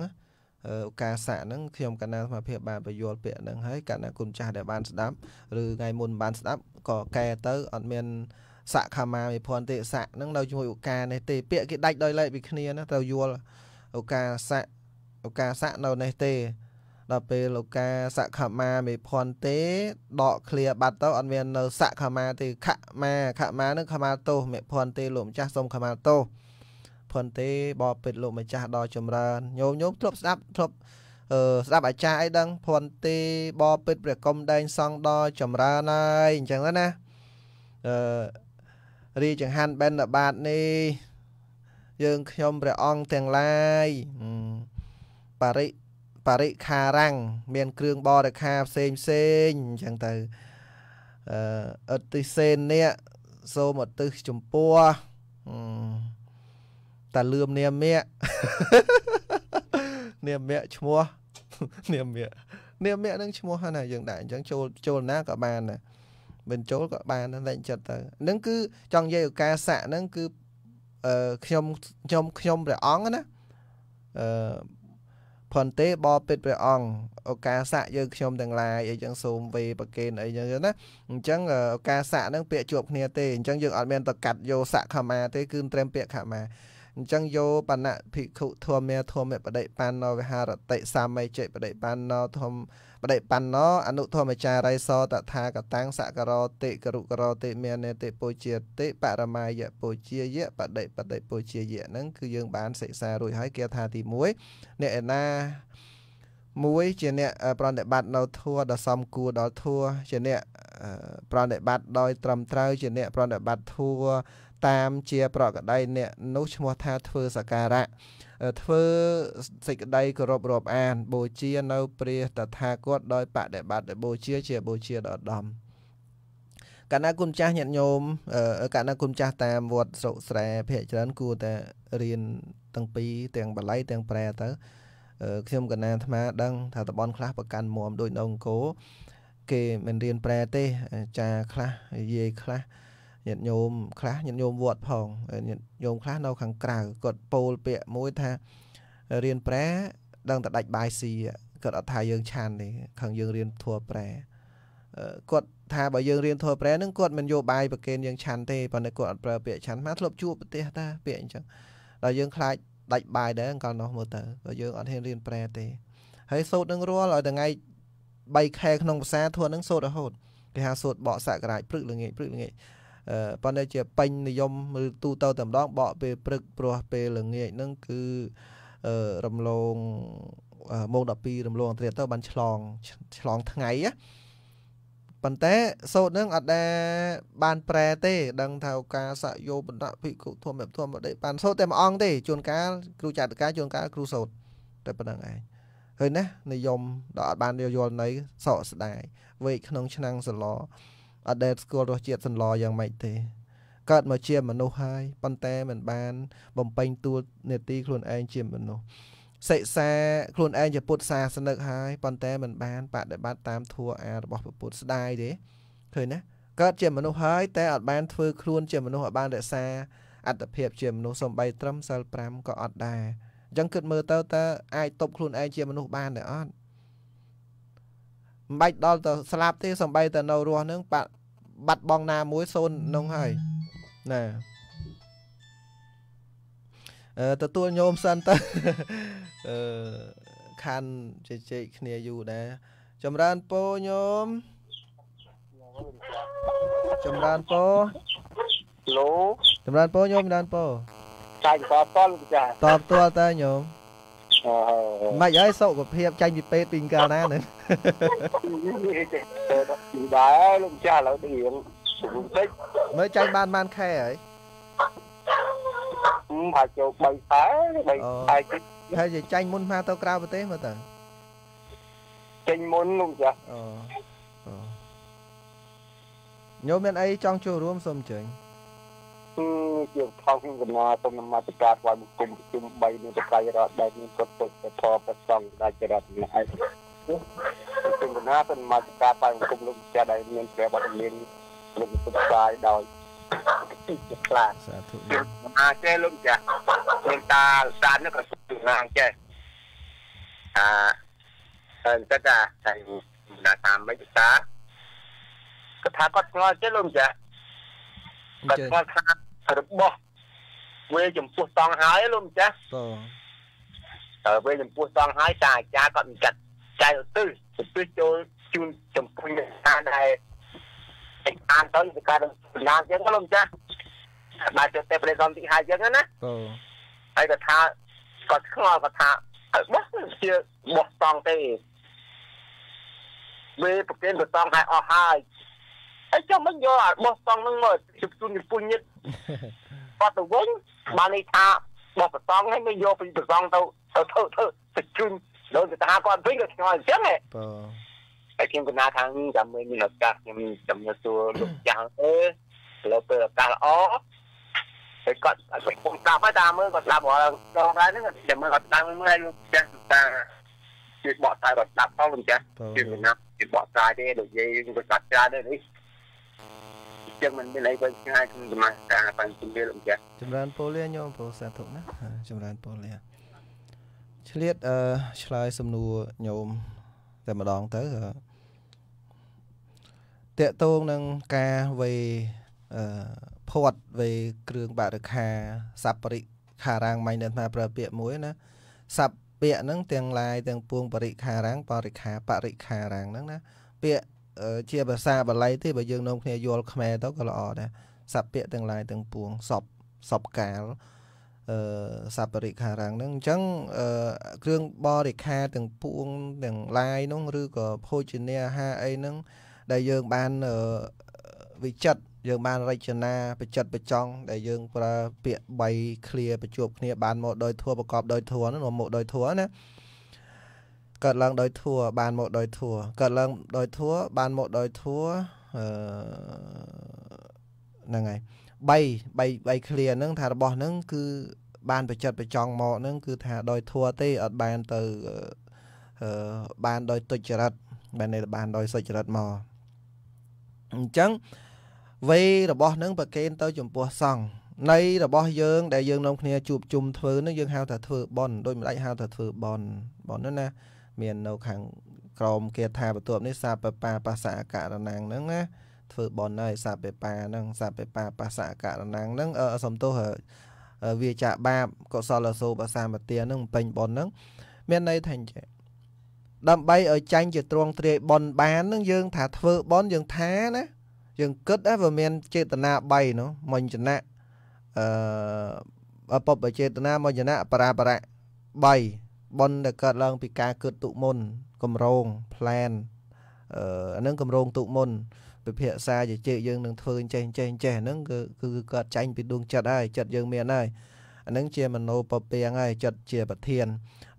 អឺការសាក់ហ្នឹងខ្ញុំកណ្ណាសមាភិបបានបញ្យល់ពាក្យហ្នឹងហើយកណ្ណាគុណចាស់ដែលបានស្ដាប់ឬថ្ងៃមុនបានស្ដាប់ក៏កែទៅអត់មានសាក់ខាម៉ាមិភ័ណ្ឌទេសាក់ហ្នឹងនៅជាមួយឧកានេះទេពាក្យគេដាច់ដោយឡែកពីគ្នាណាត្រូវយល់ឧកាសាក់ឧកាសាក់នៅនេះទេដល់ពេលលោកកាសខមាមេភ័ណ្ឌទេដកឃ្លាបាត់ទៅអត់មាននៅសខមាទេខមាខមានឹងខមាទោសមេភ័ណ្ឌទេលោកម្ចាស់សូមខមាទោស ភ័ណ្ឌទេបបពេតលោកម្ចាស់ដល់ចម្រើនញោមញោមធ្លាប់ស្ដាប់ធ្លាប់អឺស្ដាប់អាចារ្យអីដឹងភ័ណ្ឌទេបបពេតព្រះកុំដែងសង់ដល់ចម្រើនហើយអញ្ចឹងណាអឺរីចង្ហាន់បិណ្ឌបាតនេះយើងខ្ញុំព្រះអង្គទាំងឡាយបរិបរិខារាំងមានគ្រឿងបរិខាផ្សេងផ្សេងអញ្ចឹងទៅអឺអតិសេននេះសូមអតិសចំពោះ តាលឿមនាមៈនាមៈឈ្មោះនាមៈនាមៈនឹងឈ្មោះហ្នឹងយើងដាក់អញ្ចឹងចូលចូលណាក៏បានដែរមិនចូលក៏បានតែចិត្តទៅហ្នឹងគឺចង់និយាយឱកាសៈហ្នឹងគឺអឺខ្ញុំខ្ញុំខ្ញុំព្រះអង្គណាអឺផនទេបបិទ្ធព្រះអង្គឱកាសៈយើងខ្ញុំទាំងឡាយអីចឹងសូមវេប្រកេនអីចឹងណាអញ្ចឹងឱកាសៈហ្នឹងពាក្យជួបគ្នាទេអញ្ចឹងយើងអត់មានទៅកាត់យកសៈខមាទេគឺត្រឹមពាក្យខមា អញ្ចឹងយោបណ្ណភិក្ខុធម្មមេធម្មបដិបណ្ណោវិហារតិសាមីចេបដិបណ្ណោធម្មបដិបណ្ណោអនុធម្មចារីសតថាកតាំងសករោតិករុករោតិមេនេតិពុជាតិបរមាយៈពុជាយៈបដិបដិពុជាយៈហ្នឹងគឺយើងបានសិក្សារួចហើយគេថាទី1អ្នកឯណាមួយជាអ្នកប្រតិបត្តិនៅធัวដ៏សមគួរដល់ធัวជាអ្នកប្រតិបត្តិដោយត្រឹមត្រូវជាអ្នកប្រតិបត្តិធัว តាមជាប្រកដៃអ្នកនោះឈ្មោះថាធ្វើសក្ការៈធ្វើសេចក្តីគោរពរាប់អាន បូជានៅព្រះតថាគតដោយបដិបត្តិបូជាជាបូជាដ៏ដំកណ្ណាគុណចាស់ញាតិញោមកណ្ណាគុណចាស់តាមវត្តស្រុកស្រែភ័យច្រើនគួរតែរៀនទាំងពីរទាំងបល័យទាំងប្រែទៅខ្ញុំកណាអាត្មាដឹងថាតបនខ្លះប្រកាន់មុំដូចនៅអង្គរគេមិនរៀនប្រែទេចាខ្លះយាយខ្លះ ញាតិញោមខ្លះញាតិញោមវត្តផងញាតិញោមខ្លះនៅខាងក្រៅគាត់ពោលពាក្យមួយថារៀនប្រែដឹងតែដាច់បាយស៊ីគាត់អត់ថាយើងឆានទេខាងយើងរៀនធัวប្រែគាត់ថាបើយើងរៀនធัวប្រែនឹងគាត់មិនយកបាយប្រគេនយើងឆាន់ទេប៉ុន្តែគាត់អត់ប្រើពាក្យឆាន់មកធ្លាប់ជួបប្រទេសតាពាក្យអញ្ចឹងដល់យើងខ្លាចដាច់បាយដែរកាលនោះមើលទៅបើយើងអត់ហ៊ានរៀនប្រែទេហើយសូត្រនឹងរាល់ឲ្យថ្ងៃ3ខែក្នុងភាសាធัวនឹងសូត្ររហូតគេហៅសូត្របកសក្ការៈព្រឹកល្ងាចព្រឹកល្ងាចអឺ ប៉ុន្តែជាពេញនិយមឬទូទៅតែម្ដងបកពេលព្រឹកព្រោះពេលល្ងាចហ្នឹងគឺអឺរំលងម៉ោង12រំលងអន្តរាទៅបានឆ្លងឆ្លងថ្ងៃណាប៉ុន្តែសូត្រនឹងអត់ដែលបានប្រែទេ ដឹងថាឱកាសយោបណ្ដភិក្ខុធម្មធម្មដេបានសូត្រតែមួយអង្គទេជួនកាលគ្រូចាត់ការជួនកាលគ្រូសូត្រតែប៉ុណ្្នឹងឯងហើយណានិយមដល់អត់បានយល់នៃសក់ស្ដាយវេកក្នុងឆ្នាំងសឡ អត់ដែលស្គាល់រសជាតិសន្លយ៉ាងម៉េចទេកើតមកជាមនុស្សហើយប៉ុន្តែមិនបាន បំពេញតួនាទីខ្លួនឯងជាមនុស្សសិក្សាខ្លួនឯងជាពុទ្ធសាសនិកហើយប៉ុន្តែមិនបានបដិបត្តិតាមធម៌អារបស់ពុទ្ធស្ដាយទេឃើញណាកើតជាមនុស្សហើយតែអត់បានធ្វើខ្លួនជាមនុស្សឲ្យបានរក្សាអត្តភាពជាមនុស្សសំបីត្រឹមសិល5ក៏អត់ដែរអញ្ចឹងគិតមើលទៅតើអាចតបខ្លួនឯងជាមនុស្សបានទេអត់ មិនបាច់ដល់ទៅស្លាប់ទេសំបីតែនៅរស់នឹងបាត់បាត់បងណាមួយសូននោះហើយណាអឺទទួលញោមសិនទៅអឺខាន់ជជែកគ្នាយូរដែរចម្រើនពោញោមចម្រើនពោឡូចម្រើនពោញោមចម្រើនពោចាញ់តបតលោកចាតបតតើញោម មិនហើយសុខភាពចាញ់ពីពេទ្យពីកាលណាហ្នឹងដែរលោកចាឥឡូវទៅរៀងបន្តិចមើលចាញ់បានបានខែហើយប្រហែលចូល3ខែ3ខែជិតហើយចាញ់មុនមកទៅក្រៅប្រទេសមើលតើចេញមុនលោកចាអូញោមមានអីចង់ចូលរួមសូមអញ្ជើញ ជាថងកំណត់សូមនមស្ការស្វាគមន៍ប្រជុំ3នៅប្រកាយរដ្ឋដែលមានពុទ្ធពុទ្ធធម៌ប្រសងដាច់រដ្ឋនេះឯងសូមគណៈសូមនមស្ការស្វាគមន៍លោកចាដែលមានព្រះបទមានលោកពុទ្ធសាយដោយខ្លាសាធុអាចេះលោកចាមានតាសាននោះក៏ណាចេះអាអឺតែតាតែណាតាមមិនតាក៏ថាគាត់ឆ្ងល់ចេះលោកចាគាត់ឆ្ងល់ថា របស់វេចំពោះតង់ហើយលោកម្ចាស់តើវេចំពោះតង់ហើយតាអាចារ្យគាត់មិនចាត់ចែកទៅទៅទៅចូលជូនចំពោះអ្នកតាដែលអានទៅទៅការដំណាងចឹងលោកម្ចាស់បាទទៅតែប្រេសំទីហើយចឹងណាតហើយគាត់ថាគាត់ឆ្ងល់គាត់ថាបោះជាបោះតង់ទេវេប្រគេនទៅតង់ហើយអស់ហើយ ហើយចាំមិនយកអាបោះតង់ហ្នឹងមកជិបជូនពុញិតគាត់ទៅវិញបាននេះថាបោះបតង់ហើយមិនយកពីបតង់ទៅទៅធ្វើធ្វើទៅជូនដល់ទៅថាគាត់វិញក៏ឆ្ងល់អញ្ចឹងហ៎បាទតែខ្ញុំគណៈខាងចាំមើលមានឱកាសខ្ញុំចាំសួរលោកចាស់អើលើពេលឱកាសល្អហើយគាត់គាត់ពុំស្ដាប់ហើយតាមមើលគាត់ស្ដាប់រាល់ដងដែរហ្នឹងចាំមើលគាត់ស្ដាប់មើលលោកចាស់តាជួយបកស្រាយគាត់ស្ដាប់ផងលោកចាស់ជួយណាជួយបកស្រាយទេលោកយាយគាត់ស្ដាប់ច្រើនទេនេះ ចឹងមិនមានអីវិញឆ្ងាយក្នុងសមាជិកបានជំរាបលោកចាស់ចម្រើនពូលាញោមពូសាធុណាចម្រើនពូលាឆ្លៀតអឺឆ្លើយសំណួរញោមតែម្ដងទៅតកតងនឹងការវេអឺផាត់វេគ្រឿងបរិខាសัพពរិខារាំងមិញនៅអាប្រើពាក្យមួយណាសັບពាក្យហ្នឹងទាំងឡាយទាំងពួងបរិខារាំងបរិខាបរិខារាំងហ្នឹងណាពាក្យ ជាភាសាបាលីទេបើយើងនាំគ្នាយល់ខ្មែរទៅក៏ល្អដែរសັບពាក្យទាំងឡាយទាំងពួងសពសពកាលអឺសពរិខារាំងហ្នឹងអញ្ចឹងអឺគ្រឿងបរិខាទាំងពួងទាំងឡាយនោះឬក៏ភោជនាអាហារអីហ្នឹងដែលយើងបានវិចិត្រយើងបានរចនាបច្ចិតបច្ចង់ដែលយើងប្រើពាក្យ3 clear បញ្ជួបគ្នាបានមកដោយធัวប្រកបដោយធัวនោះមកដោយធัวណា កើតឡើងដោយធัวបានមកដោយធัวកើតឡើងដោយធัวបានមកដោយធัวអឺហ្នឹងហើយ3 3 3 clear ហ្នឹងថារបស់ហ្នឹងគឺបានបច្ចិតបច្ចង់មកហ្នឹងគឺថាដោយធัวទេអត់បានទៅអឺបានដោយទុច្ចរិតបានបានដោយសុចរិតមកអញ្ចឹងវេរបស់នឹងប្រកេនទៅចំពោះសង្ឃនៃរបស់យើង ដែលយើងនាំគ្នាជួបជុំធ្វើនឹងយើងហៅថាធ្វើបន់ដោយមិនដាច់ហៅថាធ្វើបន់បន់នោះណា មាននៅខាងក្រមគាថាបន្ទាប់នេះសាបបាបាសអករណាំងហ្នឹងណាធ្វើបន់ហើយសាបេបាហ្នឹងសាបេបាបាសអករណាំងហ្នឹងសំទោសវាចាបាបកុសលសោបាសាមទាហ្នឹងពេញបន់ហ្នឹងមានន័យថាអញ្ចឹងដើម្បីឲ្យចាញ់ជាទ្រង់ទ្រាយបន់បាននឹងយើងថាធ្វើបន់យើងថាណាយើងគិតថាវាមានចេតនា3នោះមញ្ញណៈអឺបបចេតនាមញ្ញណៈបរាបរៈ3 បនដែលកើតឡើងពីការគិតទុមុនកម្រង plan អឺអានឹងកម្រងទុមុនពិភាក្សាជជែកយើងនឹងធ្វើចេះចេះចេះហ្នឹងគឺគឺកើតចាញ់ពីដួងចិត្តហើយចិត្តយើងមានហើយអានឹងជាមโนពពាងហើយចិត្តជាប្រធាន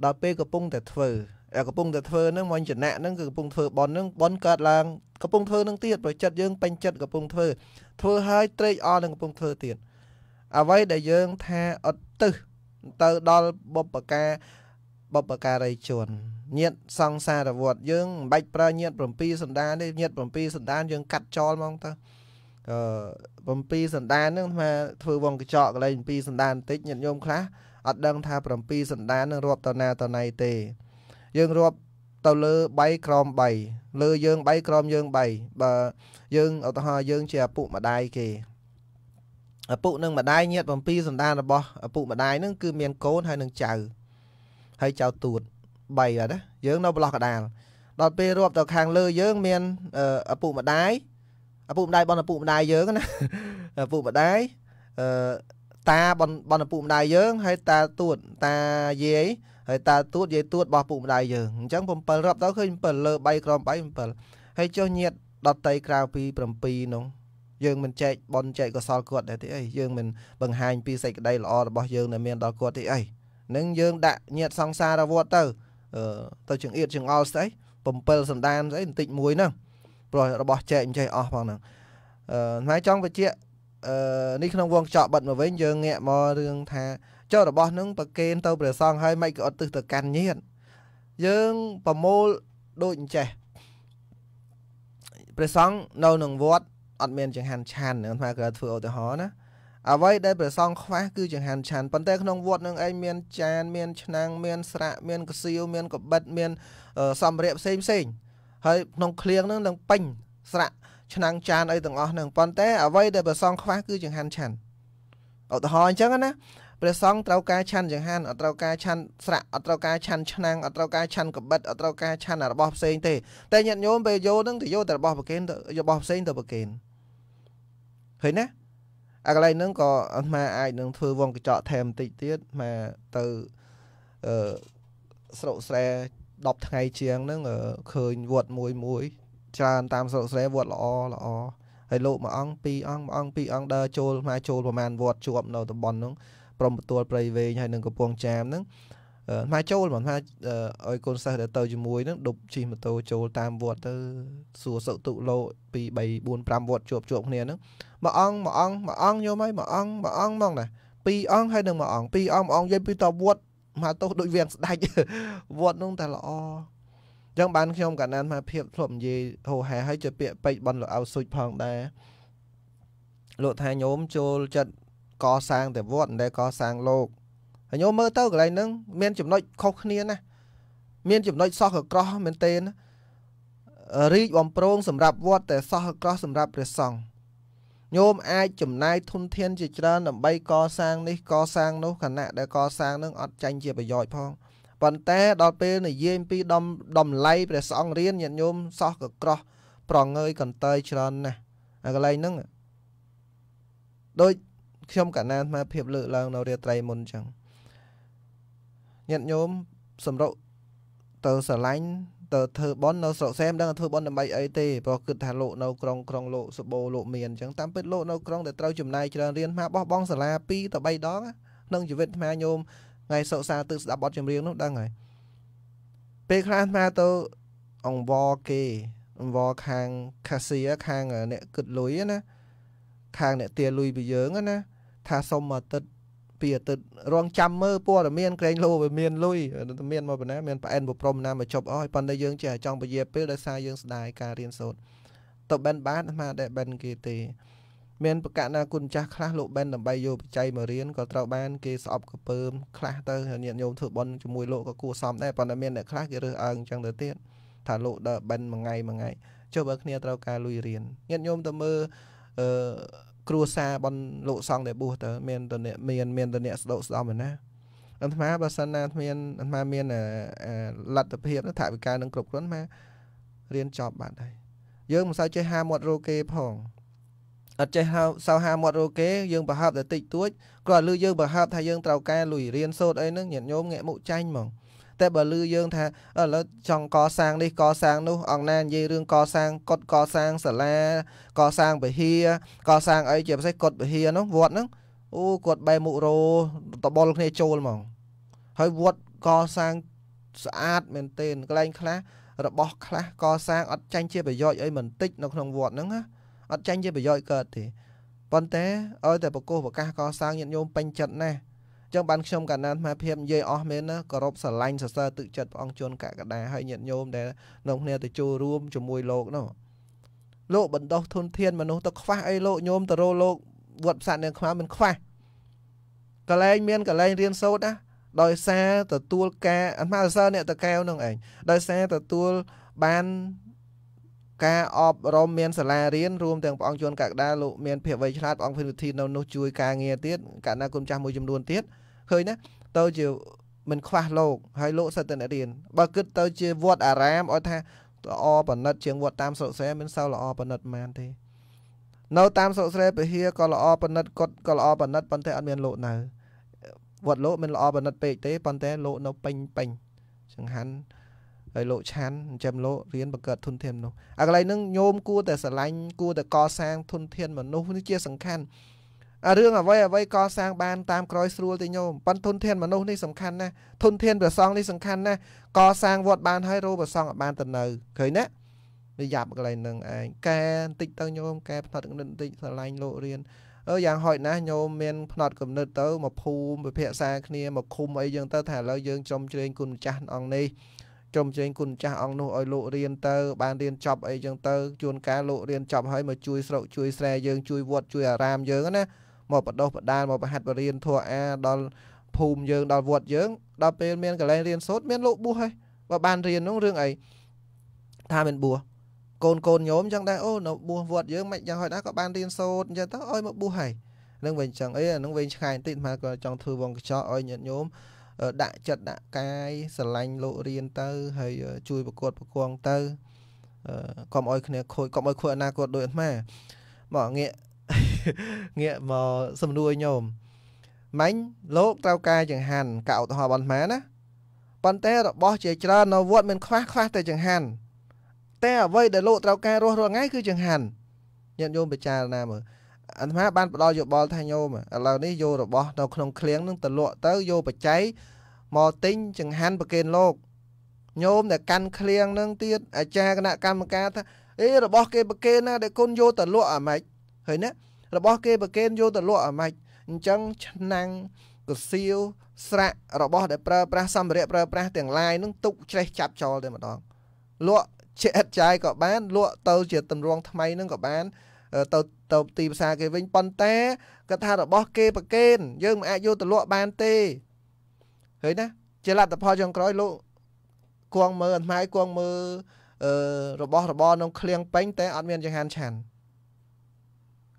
ដល់ពេលកំពុងតែធ្វើកំពុងតែធ្វើហ្នឹងមញ្ញណៈហ្នឹងគឺកំពុងធ្វើបនហ្នឹងបនកើតឡើងកំពុងធ្វើនឹងទៀតប្រចិត្តយើងពេញចិត្តកំពុងធ្វើធ្វើហើយត្រេកអរនឹងកំពុងធ្វើទៀតអ្វីដែលយើងថាអត់ទឹះទៅដល់បុព្វការ បុព្វការីជនញាតសង្សារវត្តយើងមិនបាច់ប្រើញាត7សន្តានទេញាត7សន្តានយើងកាត់ចោលហ្មងទៅអឺ7សន្តានហ្នឹងថាធ្វើវងកញ្ចក់កន្លែង7សន្តានបន្តិចញាតញោមខ្លះអត់ដឹងថា7សន្តាននឹងរាប់តណាតណៃទេ យើងរាប់ទៅលើ3ក្រម3លើយើង3ក្រមយើង3បើយើងឧទាហរណ៍យើងជាឪពុកម្ដាយគេឪពុកនិងម្ដាយញាត7សន្តានរបស់ឪពុកម្ដាយនឹងគឺមានកូនហើយនឹងចៅ ហើយចៅទួត3បាទណាយើងនៅប្រឡោះកដាលដល់ពេលរាប់ទៅខាងលើយើងមានឪពុកម្ដាយឪពុកម្ដាយបងឪពុកម្ដាយយើងណាឪពុកម្ដាយអឺតាបងបងឪពុកម្ដាយយើងហើយតាទួតតាយាយហើយតាទួតយាយទួតរបស់ពុកម្ដាយយើងអញ្ចឹង7រាប់ទៅឃើញ7លើ3ក្រោម3 7ហើយចុះញាតដតីក្រៅពី7នោះយើងមិនចែកបនចែកកសលគាត់ដែរទេអីយើងមិនបង្ហាញពីសេចក្តីល្អរបស់យើងដែលមានដល់គាត់ទេអី នឹងយើងដាក់ញាតសង្សារវត្តទៅទៅចង្អៀតចង្អល់ស្អី7សន្តានស្អីបន្តិចមួយហ្នឹងព្រោះរបស់ចែកអញ្ចេះអស់ផងហ្នឹងអឺថ្ងៃចង់បញ្ជាក់អឺនេះក្នុងវងចောက်បិទមកវិញយើងងាកមករឿងថាចុះរបស់នឹងប្រកេនទៅព្រះសង្ឃហើយមិនក៏អត់ទឹះទៅកាន់ញាតយើងប្រមូលដូចអញ្ចេះព្រះសង្ឃនៅនឹងវត្តអត់មានចង្ហាន់ឆាន់នឹងថាគាត់ធ្វើឧទាហរណ៍ណា អ្វីដែលព្រះសង្ឃខ្វះគឺចង្ហាន់ឆាន់ប៉ុន្តែក្នុងវត្តនឹងឯងមានចានមានឆ្នាំងមានស្រាក់មានកសៀវមានកបិតមានសម្ភារៈផ្សេងផ្សេងហើយក្នុងឃ្លៀងនឹងនឹងពេញស្រាក់ឆ្នាំងចានអីទាំងអស់ហ្នឹងប៉ុន្តែអ្វីដែលព្រះសង្ឃខ្វះគឺចង្ហាន់ឆាន់ឧទាហរណ៍អញ្ចឹងណាព្រះសង្ឃត្រូវការឆាន់ចង្ហាន់អត់ត្រូវការឆាន់ស្រាក់អត់ត្រូវការឆាន់ឆ្នាំងអត់ត្រូវការឆាន់កបិតអត់ត្រូវការឆាន់របស់ផ្សេងទេតែញាតិញោមពេលយកនឹងទៅយកតែរបស់ប្រគេនទៅរបស់ផ្សេងទៅប្រគេនឃើញណា អាកន្លែងហ្នឹងក៏អាត្មាអាចនឹងធ្វើវងកញ្ចក់ថែមបន្តិចទៀតមកទៅអឺស្រុកស្រែ10ថ្ងៃជាងហ្នឹងឃើញវត្តមួយមួយច្រើនតាមស្រុកស្រែវត្តល្អល្អហើយលោកមួយអង្គពីរអង្គមួយអង្គពីរអង្គដើរចូលមកចូលប្រហែលវត្តជាប់នៅតំបន់ហ្នឹងព្រមទទួលព្រៃវែងហើយនឹងកំពង់ចាមហ្នឹងមកចូលមិនថាឲ្យកូនសិស្សដែលទៅជាមួយហ្នឹងដប់ជិះម៉ូតូចូលតាមវត្តទៅសួរសុទុលោ2 3 4 5វត្តជាប់ជាប់គ្នាហ្នឹង មួយអង្គមួយអង្គមួយអង្គយកមកមួយអង្គមួយអង្គហ្មងណាពីរអង្គហើយនឹងមួយអង្គពីរអង្គមួយអង្គនិយាយពីតវត្តមកទោសដូចវាងស្ដាច់វត្តនោះតែល្អចឹងបានខ្ញុំកណានមកភាពធ្លាប់និយាយហោហែហើយជាពាក្យពេចបនលោកអោសុចផងដែរលោកថាញោមចូលចិត្តកសាងតែវត្តមិនដែលកសាងលោកហើយញោមមើលទៅកន្លែងហ្នឹងមានចំណុចខុសគ្នាណាមានចំណុចសោះកក្រោះមែនទេណារីកបំប្រងសម្រាប់វត្តតែសោះកក្រោះសម្រាប់ព្រះសង្ឃ ញោមអាចចំណាយធនធានជាច្រើនដើម្បីកសាងនេះកសាងនោះខណៈដែលកសាងនឹងអត់ចាញ់ជាប្រយោជន៍ផងប៉ុន្តែដល់ពេលនិយាយអំពីដំដំឡៃព្រះសង្ឃរៀនញាតិញោមសោះក៏ក្រោះប្រងើយកន្តើយច្រើនណាស់អាកន្លែងហ្នឹងដូចខ្ញុំកណានអាភាពលើកឡើងនៅរាត្រីមុនអញ្ចឹងញាតិញោមសម្រុកទៅស្រឡាញ់ ទៅធ្វើបន់នៅស្រុកសែមដឹងធ្វើបន់ដើម្បីអីទេព្រោះគិតថាលោកនៅក្រុងក្រុងលោកសបោលោកមានអញ្ចឹងតាមពិតលោកនៅក្រុងតែត្រូវចំណាយច្រើនរៀនមកបោះបង់សាលា2ទៅ3ដងក្នុងជីវិតអាត្មាញោមថ្ងៃសិក្សាទិស្ដាប់បទចម្រៀងនោះដឹងហើយពេលខ្លះអាត្មាទៅអង្វរគេអង្វរខាងខាសៀខាងអ្នកគិតលុយណាខាងអ្នកទាលុយពីយើងណាថាសុំអាទិត្យ ពីអាទិត្យរងចាំមើលព័ត៌មានក្រែងលោវាមានលុយមានមកបណ្ណាមានប្រអែនប្រព្រំណាមកជប់អស់ប៉ុន្តែយើងចេះចង់ពជាពេលដោយសារយើងស្ដាយការរៀនសូត្រទៅបិនបានអាត្មាដែលបិនគេទេមានបកណាគុណចាស់ខ្លះលោកបិនដើម្បីយកបច្ច័យមករៀនក៏ត្រូវបានគេស្អប់កពើមខ្លះទៅញាតិញោមធ្វើបន់ជាមួយលោកក៏គួរសមដែរប៉ុន្តែមានអ្នកខ្លះគេរើសអើងអញ្ចឹងទៅទៀតថាលោកដើបិនមួយថ្ងៃមួយថ្ងៃចុះបើគ្នាត្រូវការលុយរៀនញាតិញោមទៅមើលអឺ គ្រួសារបនលោកសង្ឃដែលបួសទៅមានតអ្នកមានមានតអ្នកស្ដោកស្ដំឯណាអាត្មាបើសិនណាមានអាត្មាមានលទ្ធភាពថាវិការនឹងគ្រប់គ្រាន់មករៀនចប់បាត់ហើយយើងមិនសូវចេះហាមាត់រោគេផងអត់ចេះហៅសៅហាមាត់រោគេយើងប្រហើបតែតិចតួចគ្រាន់តែលឺយើងប្រហើបថាយើងត្រូវការលុយរៀនសូត្រអីហ្នឹងញាតិញោមងាកមុខចាញ់ហ្មង តែបើលឺយើងថាឥឡូវចង់កសាងនេះកសាងនោះអង្គណានិយាយរឿងកសាងកុដកសាងសាលាកសាងវិហារកសាងអីជាពិសេសកុដវិហារនោះវត្តហ្នឹងអូគាត់បែមុខរោតបុលគ្នាចូលហ្មងហើយវត្តកសាងស្អាតមែនទែនកន្លែងខ្លះរបស់ខ្លះកសាងអត់ចាញ់ជាប្រយោជន៍អីមិនតិចនៅក្នុងវត្តហ្នឹងណាអត់ចាញ់ជាប្រយោជន៍កើតទេប៉ុន្តែឲ្យតែប្រកោសប្រកាសកសាងញាតិញោមពេញចិត្តណាស់ ចឹងបានខ្ញុំកណ្ដាលអាភិបនិយាយអស់មែនណាគោរពស្រឡាញ់សរសើរទឹកចិត្តព្រះអង្គជួនកកដាហើយញាតិញោមដែលនាំគ្នាទៅចូលរួមជាមួយលោកនោះលោកបណ្ដោះធនធានមនុស្សទៅខ្វះអីលោកញោមទៅរោលោកវត្តផ្សាត់នាងខ្មៅមិនខ្វះកលែងមានកលែងរៀនសូត្រណាដោយសារទទួលការអាត្មាសរសើរអ្នកតកែវនឹងឯងដោយសារទទួលបាន ការអប់រំមានសាលារៀនរួមទាំងព្រះអង្គជួនកកដាលោកមានភាពវៃឆ្លាតព្រះអង្គភិវិធីនៅនោះជួយការងារទៀតកណ្ណាគុណចាស់មួយចំនួនទៀតឃើញណាទៅជាមិនខ្វះលោកហើយលោកសិតតែអ្នករៀនបើគិតទៅជាវត្តអារាមឲ្យថាល្អបណិតជាងវត្តតាមស្រុកស្រែមិនសូវល្អបណិតមែនទេនៅតាមស្រុកស្រែពហិក៏ល្អបណិតគាត់ក៏ល្អបណិតប៉ុន្តែអត់មានលោកនៅវត្តលោកមិនល្អបណិតពេកទេប៉ុន្តែលោកនៅពេញពេញចង្ហាន់ ហើយលោកឆាន់ចិញ្ចឹមលោករៀនបង្កើតធនធានមនុស្សអាកន្លែងហ្នឹងញោមគួរតែស្រឡាញ់គួរតែកសាងធនធានមនុស្សនេះជាសំខាន់អារឿងអ្វីអ្វីកសាងបានតាមក្រោយស្រួលទេញោមប៉ុន្តែធនធានមនុស្សនេះសំខាន់ណាស់ធនធានព្រះសង្ឃនេះសំខាន់ណាស់កសាងវត្តបានហើយរោព្រះសង្ឃបានទៅនៅឃើញណាវាយ៉ាប់កន្លែងហ្នឹងឯងកែបន្តិចទៅញោមកែផ្នត់គំនិតបន្តិចស្រឡាញ់លោករៀនអឺយ៉ាងហោចណាស់ញោមមានផ្នត់គំនិតទៅមកភូមិពិភាក្សាគ្នាមកឃុំអីចឹងទៅថាឥឡូវយើងចំជ្រែងគុណម្ចាស់អង្គនេះ ក្រុមជើងគុណចាស់អង្គនោះឲ្យលោករៀនទៅ បានរៀនចប់អីចឹងទៅជួនកាលលោករៀនចប់ហើយមកជួយស្រុកជួយស្រែយើងជួយវត្តជួយអារាមយើងណាមកបដោះបដាលមកប្រហាត់បរៀនធัวអាដល់ភូមិយើងដល់វត្តយើងដល់ពេលមានកន្លែងរៀនសូត្រមានលោកបួសហើយបើបានរៀននោះរឿងអីថាមិនបួសកូនកូនញោមចឹងដែរអូនៅបួសវត្តយើងមិនយ៉ាងហោចណាក៏បានរៀនសូត្រអញ្ចឹងទៅឲ្យមកបួសហើយនឹងវិញចឹងអីនឹងវិញឆ្ងាយបន្តិចមកក៏ចង់ធ្វើវងកញ្ចក់ឲ្យញាតិញោម ដាក់ចិត្តដាក់កាយស្រឡាញ់លោករៀនទៅ ហើយជួយប្រកួតប្រគងទៅកុំឲ្យគ្នាខូចកុំឲ្យខូចអនាគតដូចអាត្មាមកងាកងាកមកសំណួរញោមមាញ់លោកត្រូវការចង្ហាន់កៅឧទាហរណ៍បងអាត្មាណាប៉ុន្តែរបស់ជាច្រើននៅវត្តមិនខ្វះខ្វះតែចង្ហាន់តែអ្វីដែលលោកត្រូវការរស់រាល់ថ្ងៃគឺចង្ហាន់ញាតិញោមពិចារណាមើល អាត្មាបានផ្ដល់យោបល់ថាញោមឥឡូវនេះយករបស់នៅក្នុងឃ្លៀងនឹងទៅលក់ទៅយកបច្ច័យមកទិញចង្ហាន់ប្រគេនលោកញោមដែលកាន់ឃ្លៀងនឹងទៀតអាចារ្យគណៈកម្មការថាអេរបស់គេប្រគេនណាដែលគុណយកទៅលក់អាម៉េចឃើញណារបស់គេប្រគេនយកទៅលក់អាម៉េចអញ្ចឹងឆ្នាំងកសៀវស្រាក់របស់ដែលប្រើប្រាស់សម្ភារៈប្រើប្រាស់ទាំងឡាយនឹងទុកច្រេះចាប់ចោលតែម្ដងលក់ជាអិតចាយក៏បានលក់ទៅជាទម្រង់ថ្មីនឹងក៏បាន ទៅទៅទីផ្សារគេវិញប៉ុន្តែគាត់ថារបស់គេប្រកេនយើងមិនអាចយកទៅលក់បានទេឃើញណាជាលទ្ធផលចុងក្រោយលោកគួងមើលអាត្មាគួងមើលអឺរបស់របរក្នុងឃ្លៀងពេញតែអត់មានចង្ហាន់ឆាន់ឃ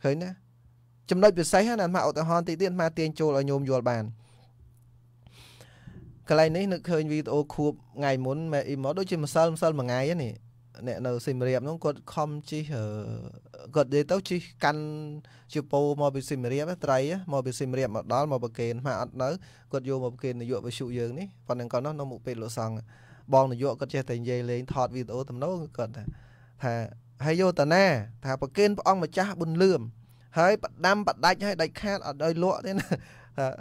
ឃើញណាចំណុចពិសេសណាអាត្មាឧទាហរណ៍តិចទៀតអាត្មាទាញចូលឲ្យញោមយល់បានកន្លែងនេះនឹកឃើញវីដេអូខួបថ្ងៃមុនមែអ៊ីមកដូចជាម្សិលម្សិលមួយថ្ងៃនេះ អ្នកនៅសៀមរាបនោះគាត់ខំជិះគាត់និយាយទៅជិះកាន់ជាពោមកពីសៀមរាបត្រីមកពីសៀមរាបមកដល់មកប្រកេនមកអត់នៅគាត់យកមកប្រកេននាយកវិសុយើងនេះប៉ុណ្ណឹងគាត់នោះនៅមុខពេទ្យលោកសង្ឃបងនាយកគាត់ចេះតែនិយាយលេងថតវីដេអូទំនោរគាត់ថាថាហើយយកតាណាថាប្រកេនព្រះអង្គម្ចាស់ប៊ុនលឿមហើយបដាំបដាច់ឲ្យដាច់ខាតអត់ឲ្យលក់ទេណា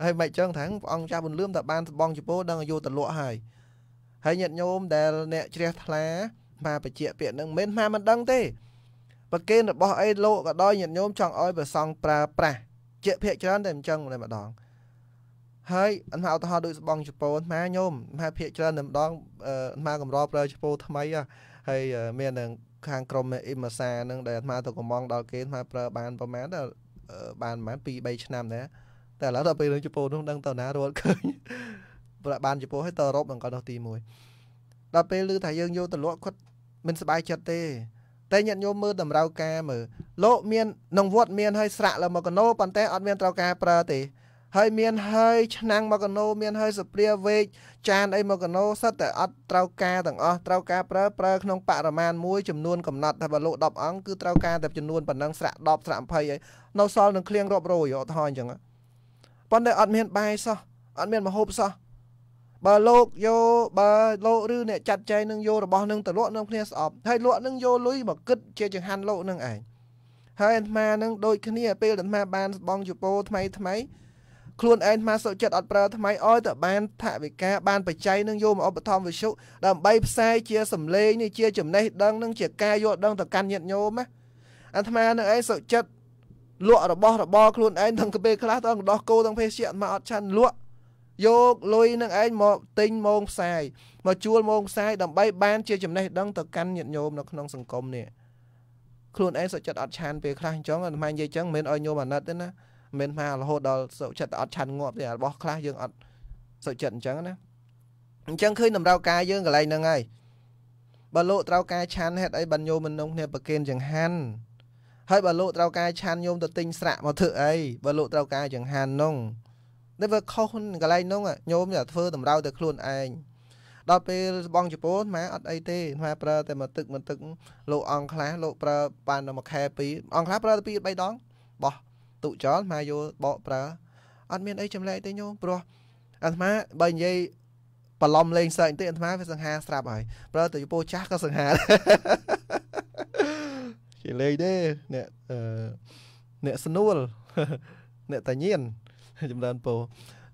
ហើយមិនចឹងថាព្រះអង្គចាស់ប៊ុនលឿមតែបានបងចពោដឹងយកទៅលក់ហើយហើយញាតិញោមដែលអ្នកជ្រះថ្លា មកបជាពាក្យហ្នឹងមិនមែនមកមិនដឹងទេប្រកេនរបស់អីលោកក៏ដោយញាតិញោមចង់ឲ្យប្រសង់ប្រើប្រាស់ជាភាកច្រើនតែអញ្ចឹងតែម្ដងហើយអត់មកឧទាហរណ៍ដូចស្បងជពោអាញោមអាភាកច្រើនតែម្ដងអាមកកម្រប្រើជពោថ្មីហើយមាននឹងខាងក្រុមអ៊ីម៉ាសានឹងដែលអាត្មាទៅកំងដល់គេអាត្មាប្រើបានប្រហែលដល់បានប្រហែល2 3ឆ្នាំដែរតែឥឡូវដល់ពេលរឿងជប៉ុននោះដឹងតើណារត់ឃើញប្រាក់បានជប៉ុនឲ្យតរ៉ុបនឹងគាត់នោះទី1ដល់ពេលឮថាយើងយកទៅលក់គាត់ មិនសบายចិត្តទេ តែញាតិញោមមើលតម្រូវការមើលលោកមានក្នុងវត្តមានហើយស្រាក់លើមកកណោប៉ុន្តែអត់មានត្រូវការប្រើទេហើយមានហើយឆ្នាំងមកកណោមានហើយសព្រាវេកចានអីមកកណោសិតតែអត់ត្រូវការទាំងអស់ត្រូវការប្រើប្រើក្នុងបរិមាណមួយចំនួនកំណត់ថាបើលោក10អង្គគឺត្រូវការតែចំនួនប៉ុណ្ណឹងស្រាក់10ស្រាក់20អីនៅសល់នឹងគ្លៀងរាប់រយឧទាហរណ៍អញ្ចឹងប៉ុន្តែអត់មានបាយសោះអត់មានមហូបសោះ បើលោកយកបើលោកឬអ្នកចាត់ចែងនឹងយករបស់នឹងទៅលក់នឹងគ្នាស្អប់ហើយលក់នឹងយកលុយមកគិតជាចង្ហាន់លោកនឹងឯងហើយអាត្មានឹងដូចគ្នាពេលអាត្មាបានបងជពោថ្មីថ្មីខ្លួនឯងអាសុចិត្តអត់ប្រើថ្មីអោយទៅបានថវិកាបានបច្ច័យនឹងយកមកឧបត្ថម្ភវិសុដើម្បីផ្សាយជាសម្លេងនេះជាចំណេះដឹងនឹងជាការយល់ដឹងទៅកាន់ញាតិញោមណាអាត្មានឹងឯងសុចិត្តលក់របស់របរខ្លួនឯងទាំងទៅពេលខ្លះទាំងដោះគោទាំងភេសជ្ជៈមកអត់ឆាន់លក់ យកលុយនឹងឯងមកទិញម៉ោងផ្សាយមកជួលម៉ោងផ្សាយដើម្បីបានជាចំណេះដឹងទៅកាន់ញាតិញោមនៅក្នុងសង្គមនេះខ្លួនឯងសុខចិត្តអត់ឆានពេលខ្លះអញ្ចឹងអាត្មានិយាយអញ្ចឹងមិនឲ្យញោមអាណិតទេណាមិនមករហូតដល់សុខចិត្តអត់ឆាន់ងាប់ទេរបស់ខ្លះយើងអត់សុខចិត្តអញ្ចឹងណាអញ្ចឹងឃើញតម្រូវការយើងកន្លែងហ្នឹងហើយបើលោកត្រូវការឆាន់ហេតុអីបានញោមមិននោះគ្នាប្រគិនចង្ហាន់ហើយបើលោកត្រូវការឆាន់ញោមទៅទិញស្រាក់មកធ្វើអីបើលោកត្រូវការចង្ហាន់នោះ នេះវាខុសកន្លែងនោះញោមតែធ្វើតម្រូវតែខ្លួនឯងដល់ពេលបងជប៉ុនម៉ែអត់អីទេម៉ែប្រើតែមកទឹកមកទឹកលោកអង្គខ្លះលោកប្រើបានតែមួយខែពីរអង្គខ្លះប្រើតែពីរ3ដងបោះទុចោលម៉ែយកបកប្រើអត់មានអីចម្លែកទេញោមព្រោះអាត្មាបើនិយាយបន្លំលេងសើចបន្តិចអាត្មាវាសង្ហាស្រាប់ហើយប្រើតែយពោចាស់ក៏សង្ហាជាលេងទេអ្នកអឺអ្នកស្នួលអ្នកតាញៀន ចម្រើនពោ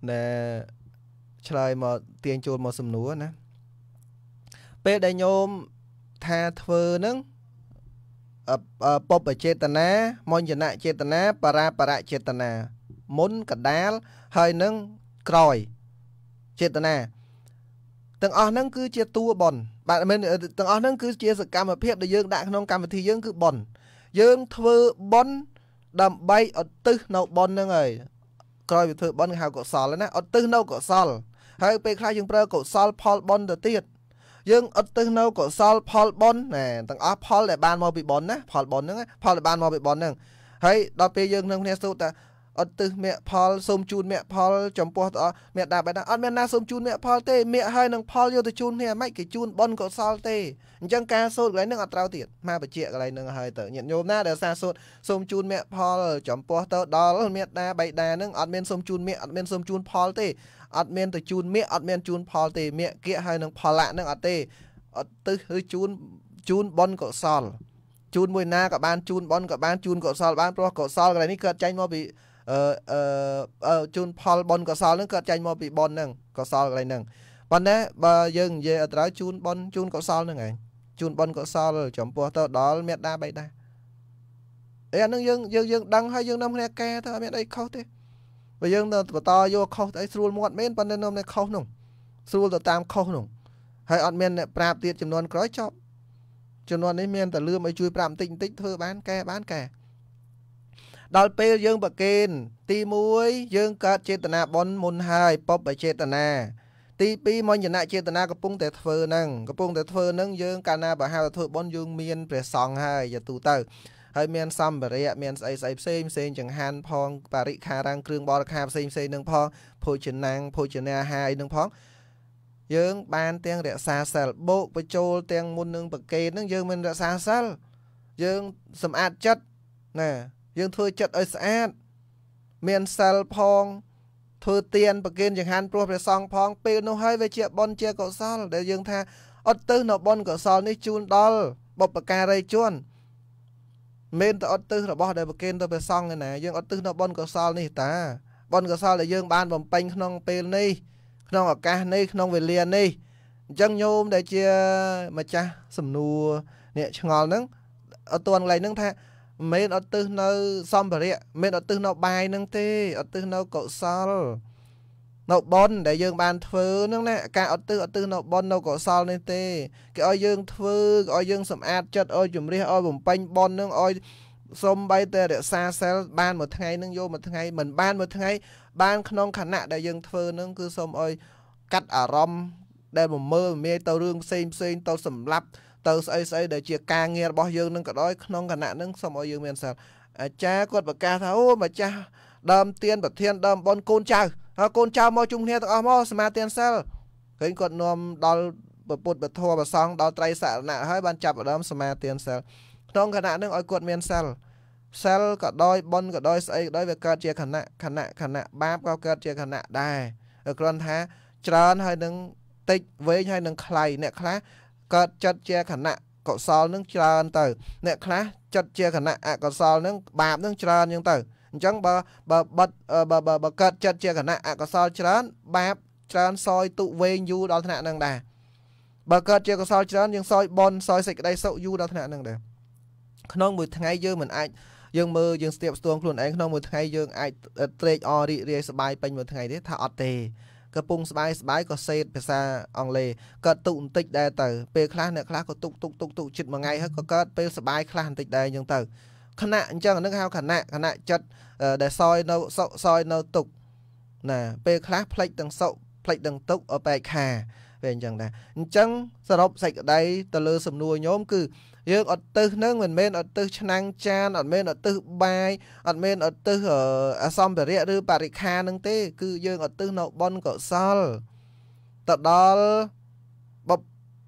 ណែឆ្លើយមកទាញចូលមកសំណួរណាពេលដែលញោមថាធ្វើហ្នឹងពុបចេតនាមញ្ញនៈចេតនាបរាបរៈចេតនាមុនកដាលហើយនឹងក្រោយចេតនាទាំងអស់ហ្នឹងគឺជាតួបនបាទមិនទាំងអស់ហ្នឹងគឺជាសកម្មភាពដែលយើងដាក់ក្នុងកម្មវិធីយើងគឺបនយើងធ្វើបនដើម្បីឧទ្ទិសនៅបនហ្នឹងហើយ ក្រោយវាធ្វើបនគេហៅកុសលណាឧទ្ទិសនៅកុសលហើយពេលខ្លះយើងប្រើកុសលផលបនទៅទៀតយើងឧទ្ទិសនៅកុសលផលបុណ្យណាទាំងអស់ផលដែលបានមកពីបុណ្យណាផលបុណ្យហ្នឹងផលដែលបានមកពីបុណ្យហ្នឹងហើយដល់ពេលយើងនឹងគ្នាសូត្រតែ អត់ទឹះមគ្គផលសូមជូនមគ្គផលចំពោះតមេដាបេដាអត់មានណាសូមជូនមគ្គផលទេមគ្គហើយនឹងផលយកទៅជូនគ្នាមិនគេជូនបុណ្យកុសលទេអញ្ចឹងការសូត្រកន្លែងហ្នឹងអត់ត្រូវទៀតមកបជាកន្លែងហ្នឹងហើយទៅញាតិញោមណាដែលសារសូត្រសូមជូនមគ្គផលចំពោះទៅដល់មេដាបេដាហ្នឹងអត់មានសូមជូនមគ្គអត់មានសូមជូនផលទេអត់មានទៅជូនមគ្គអត់មានជូនផលទេមគ្គគៀកហើយនឹងផលៈហ្នឹងអត់ទេអត់ទឹះឬជូនជូនបុណ្យកុសលជូនមួយណាក៏បានជូនបុណ្យក៏បានជូនកុសលបានព្រោះកុសលកន្លែងនេះកើតចេញមកពី អឺអឺជូនផលបុណ្យកុសលហ្នឹងកើតចេញមកពីបុណ្យហ្នឹងកុសលកន្លែងហ្នឹងប៉ុន្តែបើយើងនិយាយអត់ត្រូវជូនបុណ្យជូនកុសលហ្នឹងឯងជូនបុណ្យកុសល ចំពោះទៅដល់មេដាបៃតាអីអានឹងយើងយើងយើងដឹងហើយយើងនាំគ្នាកែទៅអត់មានអីខុសទេបើយើងទៅបន្តយកខុសអីស្រួលមាត់មែនប៉ុន្តែនាំតែខុសនោះស្រួលទៅតាមខុសនោះហើយអត់មានអ្នកប្រាប់ទៀតចំនួនក្រោយចប់ចំនួននេះមានតែលឿមឲ្យជួយប្រាប់បន្តិចបន្តិចធ្វើបានកែបានកែ ដល់ពេលយើងប្រកេនទី1យើងកើតចេតនាបនមុនហើយពបចេតនាទី2មញ្ញនៈចេតនាកំពុងតែធ្វើហ្នឹងកំពុងតែធ្វើហ្នឹងយើងកាលណាបើហៅធ្វើបនយើងមានព្រះសង្ឃហើយយទូទៅហើយមានសម្ភារៈមានស្អីស្អីផ្សេងផ្សេងចង្ហាន់ផងបរិខារាំងគ្រឿងបរិខាផ្សេងផ្សេងនឹងផងភោជនាងភោជនាអាហារអីនឹងផងយើងបានទាំងរក្សាសិលបោកបញ្ចូលទាំងមុននឹងប្រកេតនឹងយើងមិនរក្សាសិលយើងសម្អាតចិត្តណា យើងធ្វើចិត្តឲ្យស្អាតមានសិលផងធ្វើទានប្រគិនចង្ហាន់ព្រោះព្រះសង្ឃផងពេលនោះហើយវាជាបុណ្យជាកុសល ដែលយើងថាអត់ទៅនៅបុណ្យកុសលនេះជូនដល់បុព្វការីជនមិនតែអត់ទឹះរបស់ដែលប្រគិនទៅព្រះសង្ឃឯណាយើងអត់ទឹះនៅបុណ្យកុសលនេះតាបុណ្យកុសលដែលយើងបានបំពេញក្នុងពេលនេះក្នុងឱកាសនេះក្នុងវេលានេះអញ្ចឹងញោមដែលជាម្ចាស់សំណួរអ្នកឆ្ងល់ហ្នឹងអត់ទាន់កន្លែងហ្នឹងថា មិនអត់ទឹះនៅសម្ភារៈមិនអត់ទឹះនៅបាយហ្នឹងទេអត់ទឹះនៅកុសលនៅបនដែលយើងបានធ្វើហ្នឹងណាការអត់ទឹះអត់ទឹះនៅបននៅកុសលនេះទេគេឲ្យយើងធ្វើគេឲ្យយើងសម្អាតចិត្តឲ្យជំរះឲ្យបំពេញបនហ្នឹងឲ្យសុំបីតែរក្សាសិលបានមួយថ្ងៃនឹងយកមួយថ្ងៃមិនបានមួយថ្ងៃបានក្នុងខណៈដែលយើងធ្វើនឹងគឺសូមឲ្យកាត់អារម្មណ៍ដែលមកមើលមាយទៅរឿងផ្សេងផ្សេងទៅសម្លាប់ ទៅស្អីស្អីដែលជាការងាររបស់យើងនឹងក៏ដោយក្នុងគណៈនឹងសូមឲ្យយើងមានសិលអាចារ្យគាត់ប្រកាសថាអូម្ចាស់ដើមទៀនប្រធានដើមបនកូនចៅហើយកូនចៅមកជុំគ្នាទាំងអស់មកសមាទានសិលឃើញគាត់នាំដល់ពុទ្ធពធប្រសងដល់ត្រៃសរណៈហើយបានចាប់ដើមសមាទានសិលក្នុងគណៈនឹងឲ្យគាត់មានសិលសិលក៏ដោយបនក៏ដោយស្អីក៏ដោយវាកើតជាគណៈគណៈគណៈបាបក៏កើតជាគណៈដែរគ្រាន់ថាច្រើនហើយនឹងតិចវែងហើយនឹងខ្លៃអ្នកខ្លះ កើតចិត្តជាគណៈកុសលនឹងច្រើនទៅ អ្នកខ្លះចិត្តជាគណៈអកុសលនឹងបាបនឹងច្រើនអញ្ចឹងទៅអញ្ចឹងបើបើបិទបើបើកើតចិត្តជាគណៈអកុសលច្រើន បាបច្រើនសយទុវែងយូរដល់ថ្នាក់នឹងដែរបើកើតជាកុសលច្រើនយើងសយបនសយសេចក្តីសុខយូរដល់ថ្នាក់នឹងដែរក្នុងមួយថ្ងៃយើងមិនអាចយើងមើលយើងស្ទាបស្ទងខ្លួនឯងក្នុងមួយថ្ងៃយើងអាចត្រេកអររីករាយសប្បាយពេញមួយថ្ងៃទេថាអត់ទេ កំពុងស្បាយស្បាយក៏សេតភាសាអង់គ្លេសកើតទុកបន្តិចដែរទៅពេលខ្លះអ្នកខ្លះក៏ទុកទុកទុកទុកចិត្តមួយថ្ងៃហើយក៏កើតពេលស្បាយខ្លះបន្តិចដែរអញ្ចឹងទៅខណៈអញ្ចឹងហ្នឹងហៅខណៈខណៈចិត្តដែលសយនៅសុសយនៅទុកណាពេលខ្លះផ្លេចទាំងសុផ្លេចទាំងទុកអបែកខាពេលអញ្ចឹងដែរអញ្ចឹងសរុបសេចក្តីទៅលើសំណួរញោមគឺ យើងអត់ទឹះនឹងមិនមែនអត់ទឹះឆ្នាំងចានអត់មែនអត់ទឹះបាយអត់មែនអត់ទឹះអសម្ភារៈឬបរិខានឹងទេ គឺយើងអត់ទឹះនៅបនកុសលទៅដល់ប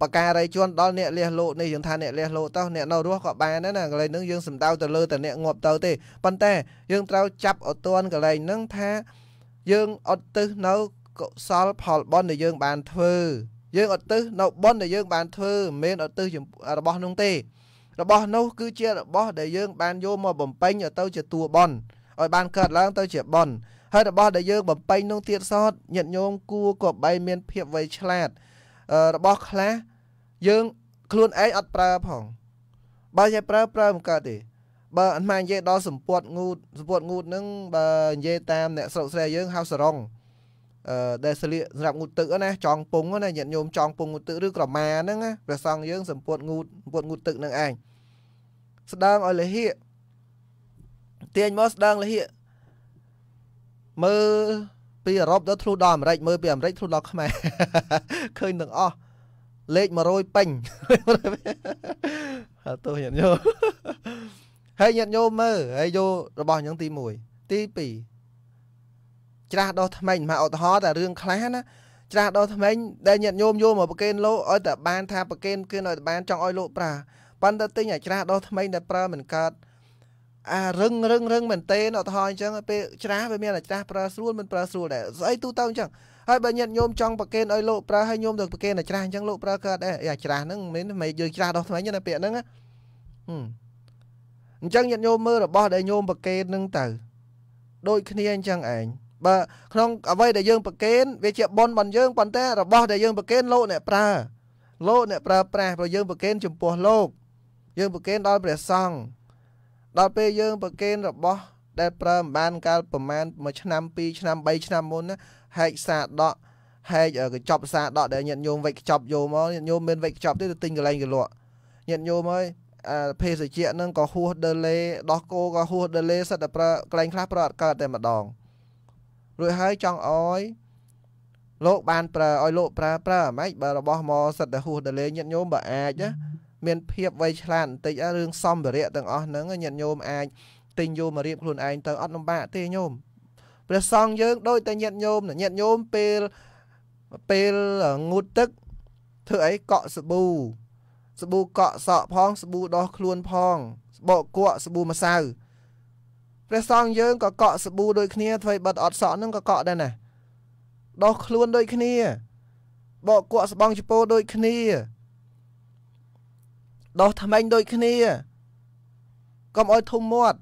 បការីជនដល់អ្នកលះលោកនេះយើងថាអ្នកលះលោកទៅអ្នកនៅរស់ក៏បានដែរណាកន្លែងហ្នឹងយើងសំដៅទៅលើតែអ្នកងាប់ទៅទេប៉ុន្តែយើងត្រូវចាប់អត់ទាន់កន្លែងហ្នឹងថាយើងអត់ទឹះនៅកុសលផលបុណ្យដែលយើងបានធ្វើ យើងអត់ទៅនៅប៉ុនដែលយើងបានធ្វើមិនមែនអត់ទៅរបស់នោះទេរបស់នោះគឺជារបស់ដែលយើងបានយកមកបំពេញទៅជាតួប៉ុនឲ្យបានកើតឡើងទៅជាប៉ុនហើយរបស់ដែលយើងបំពេញនោះទៀតសតញាតិញោមគួរក៏បីមានភាពវៃឆ្លាតរបស់ខ្លះយើងខ្លួនឯងអត់ប្រើផងបើចេះប្រើប្រើមិនកើតទេបើអាត្មានិយាយដល់សម្ពុតងូតសម្ពុតងូតហ្នឹងបើនិយាយតាមអ្នកស្រុកស្រែយើងហៅសរងអឺ ដែលស្លៀកសម្រាប់ងូតទឹកណាចង់ពងណាញាតិញោមចង់ពងងូតទឹកឬក្រមាហ្នឹងណាព្រះសង្ឃយើងសម្ពុតងូតសម្ពុតងូតទឹកនឹងឯងស្ដើងឲ្យលហៀកទាញមកស្ដើងលហៀកមើលពីអឺរ៉ុបដល់ធ្លុះដល់អាមេរិកមើលពីអាមេរិកធ្លុះដល់ខ្មែរឃើញទាំងអស់លេខ100ពេញហើយទោះញាតិញោមហើយញាតិញោមមើលហើយយករបស់អញ្ចឹងទី1ទី2 ច្រាស់ដោះថ្មិញមកឧទាហរណ៍តែរឿងខ្លះណាច្រាស់ដោះថ្មិញដែលញាតិញោមយកមកប្រគេនលោកឲ្យតែបានថាប្រគេនគឺឲ្យតែបានចង់ឲ្យលោកប្រើប៉ុន្តែទិញអាច្រាស់ដោះថ្មិញដែលប្រើមិនកើតអារឹងរឹងរឹងមែនទេឧទាហរណ៍អញ្ចឹងពេលច្រាស់វាមានអាច្រាស់ប្រើស្រួលមិនប្រើស្រួលដែរស្អីទូទៅអញ្ចឹងហើយបើញាតិញោមចង់ប្រគេនឲ្យលោកប្រើហើយញោមទៅប្រគេនអាច្រាស់អញ្ចឹងលោកប្រើកើតដែរអាច្រាស់ហ្នឹងមិនមែនយើងច្រាស់ដោះថ្មិញណាពាក្យហ្នឹងណាអញ្ចឹងញាតិញោមមើលរបស់ដែលញោមប្រគេនហ្នឹងទៅដូចគ្នាអញ្ចឹងឯង បើក្នុងអ្វីដែលយើងប្រគេនវាជាបុណ្យរបស់យើងប៉ុន្តែរបស់ដែលយើងប្រគេនលោកអ្នកប្រើលោកអ្នកប្រើប្រាស់ព្រោះយើងប្រគេនចំពោះលោក យើងប្រគេនដល់ព្រះសង្ឃដល់ពេលយើងប្រគេនរបស់ដែលប្រើមិនបានកាលប្រមាណមួយឆ្នាំ2ឆ្នាំ3ឆ្នាំមុនណាហែកសាដកហែកកញ្ចប់សាដកដែលញាតិញោមវិចកញ្ចប់យកមកញាតិញោមមានវិចកញ្ចប់ទេទៅទិញកន្លែងកលក់ញាតិញោមអើយអាភេសជ្ជៈហ្នឹងក៏ហួសដឺលេដោះគោក៏ហួសដឺលេសិតតែប្រើកន្លែងខ្លះប្រើអត់កើតតែម្ដង រួចហើយចង់អោយលោកបានប្រើឲ្យលោកប្រើប្រើអាម៉េចបើរបស់មកសិតតែហួសដលេញាតញោមបើអាចណាមានភាពវៃឆ្លាតបន្តិចរឿងសំភារៈទាំងអស់ហ្នឹងញាតិញោមអាចទិញយកមករៀបខ្លួនឯងទៅអត់លំបាកទេញោមព្រះសង្ឃយើងដូចតែញាតិញោមញាតិញោមពេលពេលងូតទឹកធ្វើអីកក់សាប៊ូសាប៊ូកក់សក់ផងសាប៊ូដោះខ្លួនផងបកគក់សាប៊ូម្សៅ ព្រះសង្ឃយើងក៏កក់សាប៊ូដូចគ្នាធ្វើបិទអត់សក់ហ្នឹងក៏កក់ដែរណាដោះខ្លួនដូចគ្នាបកគក់ស្បង់ចពោដូចគ្នាដោះថ្មិញដូចគ្នាកុំឲ្យធំមាត់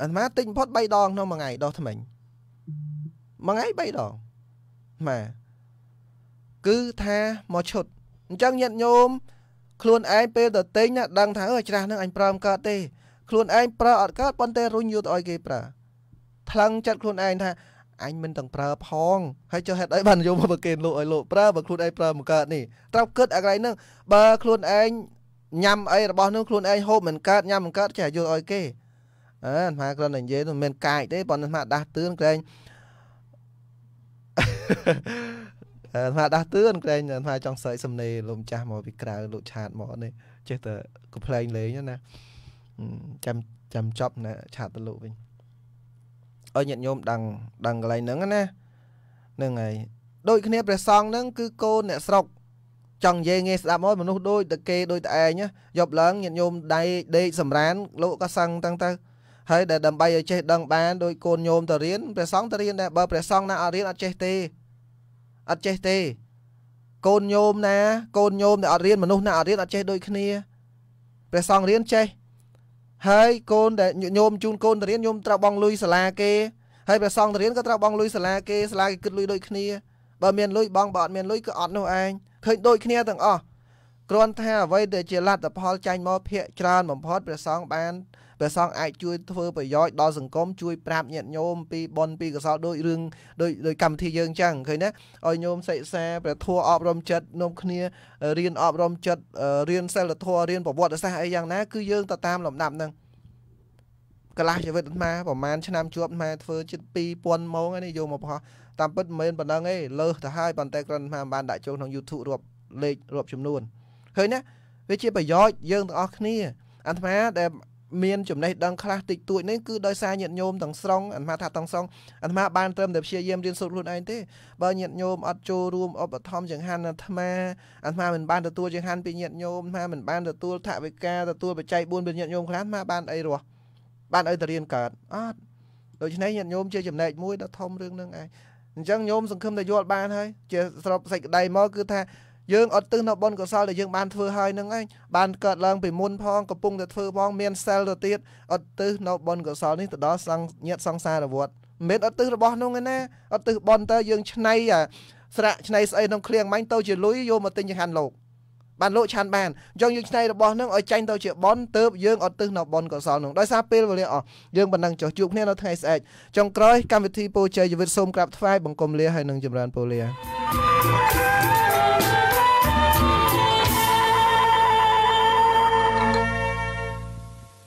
អាត្មាតិចបំផុត3ដងក្នុងមួយថ្ងៃដោះថ្មិញមួយថ្ងៃ3ដងម៉ែគឺថាមកឈុតអញ្ចឹងញាតិញោមខ្លួនឯងពេលទៅទិញណាដឹងថាអើច្រាស់នឹងអញប្រើមកើតទេ ខ្លួនឯងប្រើអត់កើតប៉ុន្តែរុញយកទៅឲ្យគេប្រើថ្លឹងចិត្តខ្លួនឯងថាអញមិនទាំងប្រើផងហើយចុះហេតុអីបានយកមកប្រគេនលោកឲ្យលោកប្រើបើខ្លួនឯងប្រើមកកើតនេះត្រូវគិតអាកន្លែងហ្នឹងបើខ្លួនឯងញ៉ាំអីរបស់នោះខ្លួនឯងហូបមិនកើតញ៉ាំមិនកើតចេះយកឲ្យគេអើអាគ្រាន់តែនិយាយមិនមែនកាយទេប៉ុន្តែអាដាស់តឿនក្រែងអាថាដាស់តឿនក្រែងអាថាចង់សើចសំណេរលំចាស់មកពីក្រៅលោកឆាតមកនេះចេះតែកំ pl ែងលេងណា ចាំចាំចប់ណាឆាតទៅលោកវិញឲ្យញាតិញោមដឹងដឹងកន្លែងហ្នឹងណាហ្នឹងហើយដូចគ្នាព្រះសង្ឃហ្នឹងគឺកូនអ្នកស្រុកចង់និយាយងាយស្ដាប់មកមនុស្សដូចតែគេដូចតែឯងយប់ឡើងញាតិញោមដៃដេកសម្រានលោកក៏សឹងតាំងទៅហើយដែលដើម្បីឲ្យចេះដឹងបានដោយកូនញោមទៅរៀនព្រះសង្ឃទៅរៀនដែរបើព្រះសង្ឃណាអត់រៀនអត់ចេះទេអត់ចេះទេ កូនញោមណា កូនញោមដែលអត់រៀនមនុស្សណាអត់រៀនអត់ចេះដូចគ្នាព្រះសង្ឃរៀនចេះ ហើយកូនដែលញោមជូនកូនទៅរៀនញោមត្រូវបងលុយសាលាគេហើយព្រះសង្ឃទៅរៀនក៏ត្រូវបងលុយសាលាគេសាលាគេគិតលុយដូចគ្នាបើមានលុយបងបើអត់មានលុយក៏អត់នោះឯងឃើញដូចគ្នាទាំងអស់ គ្រាន់ថាអ្វីដែលជាលទ្ធផលចាញ់មកភាកច្រើនបំផុតព្រះសង្ឃបានព្រះសង្ឃអាចជួយធ្វើប្រយោជន៍ដល់សង្គមជួយប្រាប់ញាតិញោមពីបុណ្យពីកុសលដូចរឿងដូចដូចកម្មវិធីយើងចឹងឃើញណាឲ្យញោមសិក្សាព្រះធម៌អប់រំចិត្តនាំគ្នារៀនអប់រំចិត្តរៀនសិលធម៌រៀនប្រវត្តិសាស្ត្រអីយ៉ាងណាគឺយើងទៅតាមលំដាប់ហ្នឹងកន្លះជីវិតអាត្មាប្រហែលឆ្នាំជាប់អាត្មាធ្វើជិត2000ម៉ោងហើយនេះយកមកបោះតាមពិតមិនមែនប៉ុណ្ណឹងទេលើសទៅហើយប៉ុន្តែគ្រាន់តែបានដាក់ចូលក្នុង YouTube រាប់លេខរាប់ចំនួន ឃើញណាវាជាប្រយោជន៍យើងទាំងអស់គ្នាអាត្មាដែលមានចំណេះដឹងខ្លះតិចតួចនេះគឺដោយសារញាតិញោមទាំងស្រុងអាត្មាថាទាំងស្រុងអាត្មាបានត្រឹមតែព្យាយាមរៀនសូត្រខ្លួនឯងទេបើញាតិញោមអត់ចូលរួមឧបត្ថម្ភចង្ហាន់អាត្មាអាត្មាមិនបានទទួលចង្ហាន់ពីញាតិញោមអាត្មាមិនបានទទួលថវិកាទទួលបច្ច័យ4ពីញាតិញោមខ្លះអាត្មាបានអីរស់បានឲ្យទៅរៀនកើតអត់ដូច្នេះញាតិញោមជាចំណែកមួយដ៏ធំរឿងហ្នឹងឯងអញ្ចឹងញោមសង្ឃឹមតែយល់បានហើយជាស្របសេចក្តីមកគឺថា យើងអត់ទឹះនៅបុណ្យកុសលដែលយើងបានធ្វើហើយនឹងឯងបានកើតឡើងពីមុនផងកំពុងតែធ្វើផងមានសែលទៅទៀតអត់ទឹះនៅបុណ្យកុសលនេះទៅដល់សង្ញាតសង្សារវត្តមិនមែនអត់ទឹះរបស់នោះឯណាអត់ទឹះបុណ្យទៅយើងឆ្នៃអាស្រាក់ឆ្នៃស្អីក្នុងឃ្លៀងមាញ់ទៅជាលុយយកមកទិញចង្ហាន់លោកបានលោកឆានបានអញ្ចឹងយើងឆ្នៃរបស់នឹងឲ្យចាញ់ទៅជាបនទៅយើងអត់ទឹះនៅបនកុសលនឹងដោយសារពេលវេលាអស់យើងប៉ុណ្ណឹងចុះជួបគ្នានៅថ្ងៃស្អែកចុងក្រោយកម្មវិធីពូជ័យជីវិតសូមក្រាបថ្វាយបង្គំលាហើយនឹងចម្រើនពូលា thank you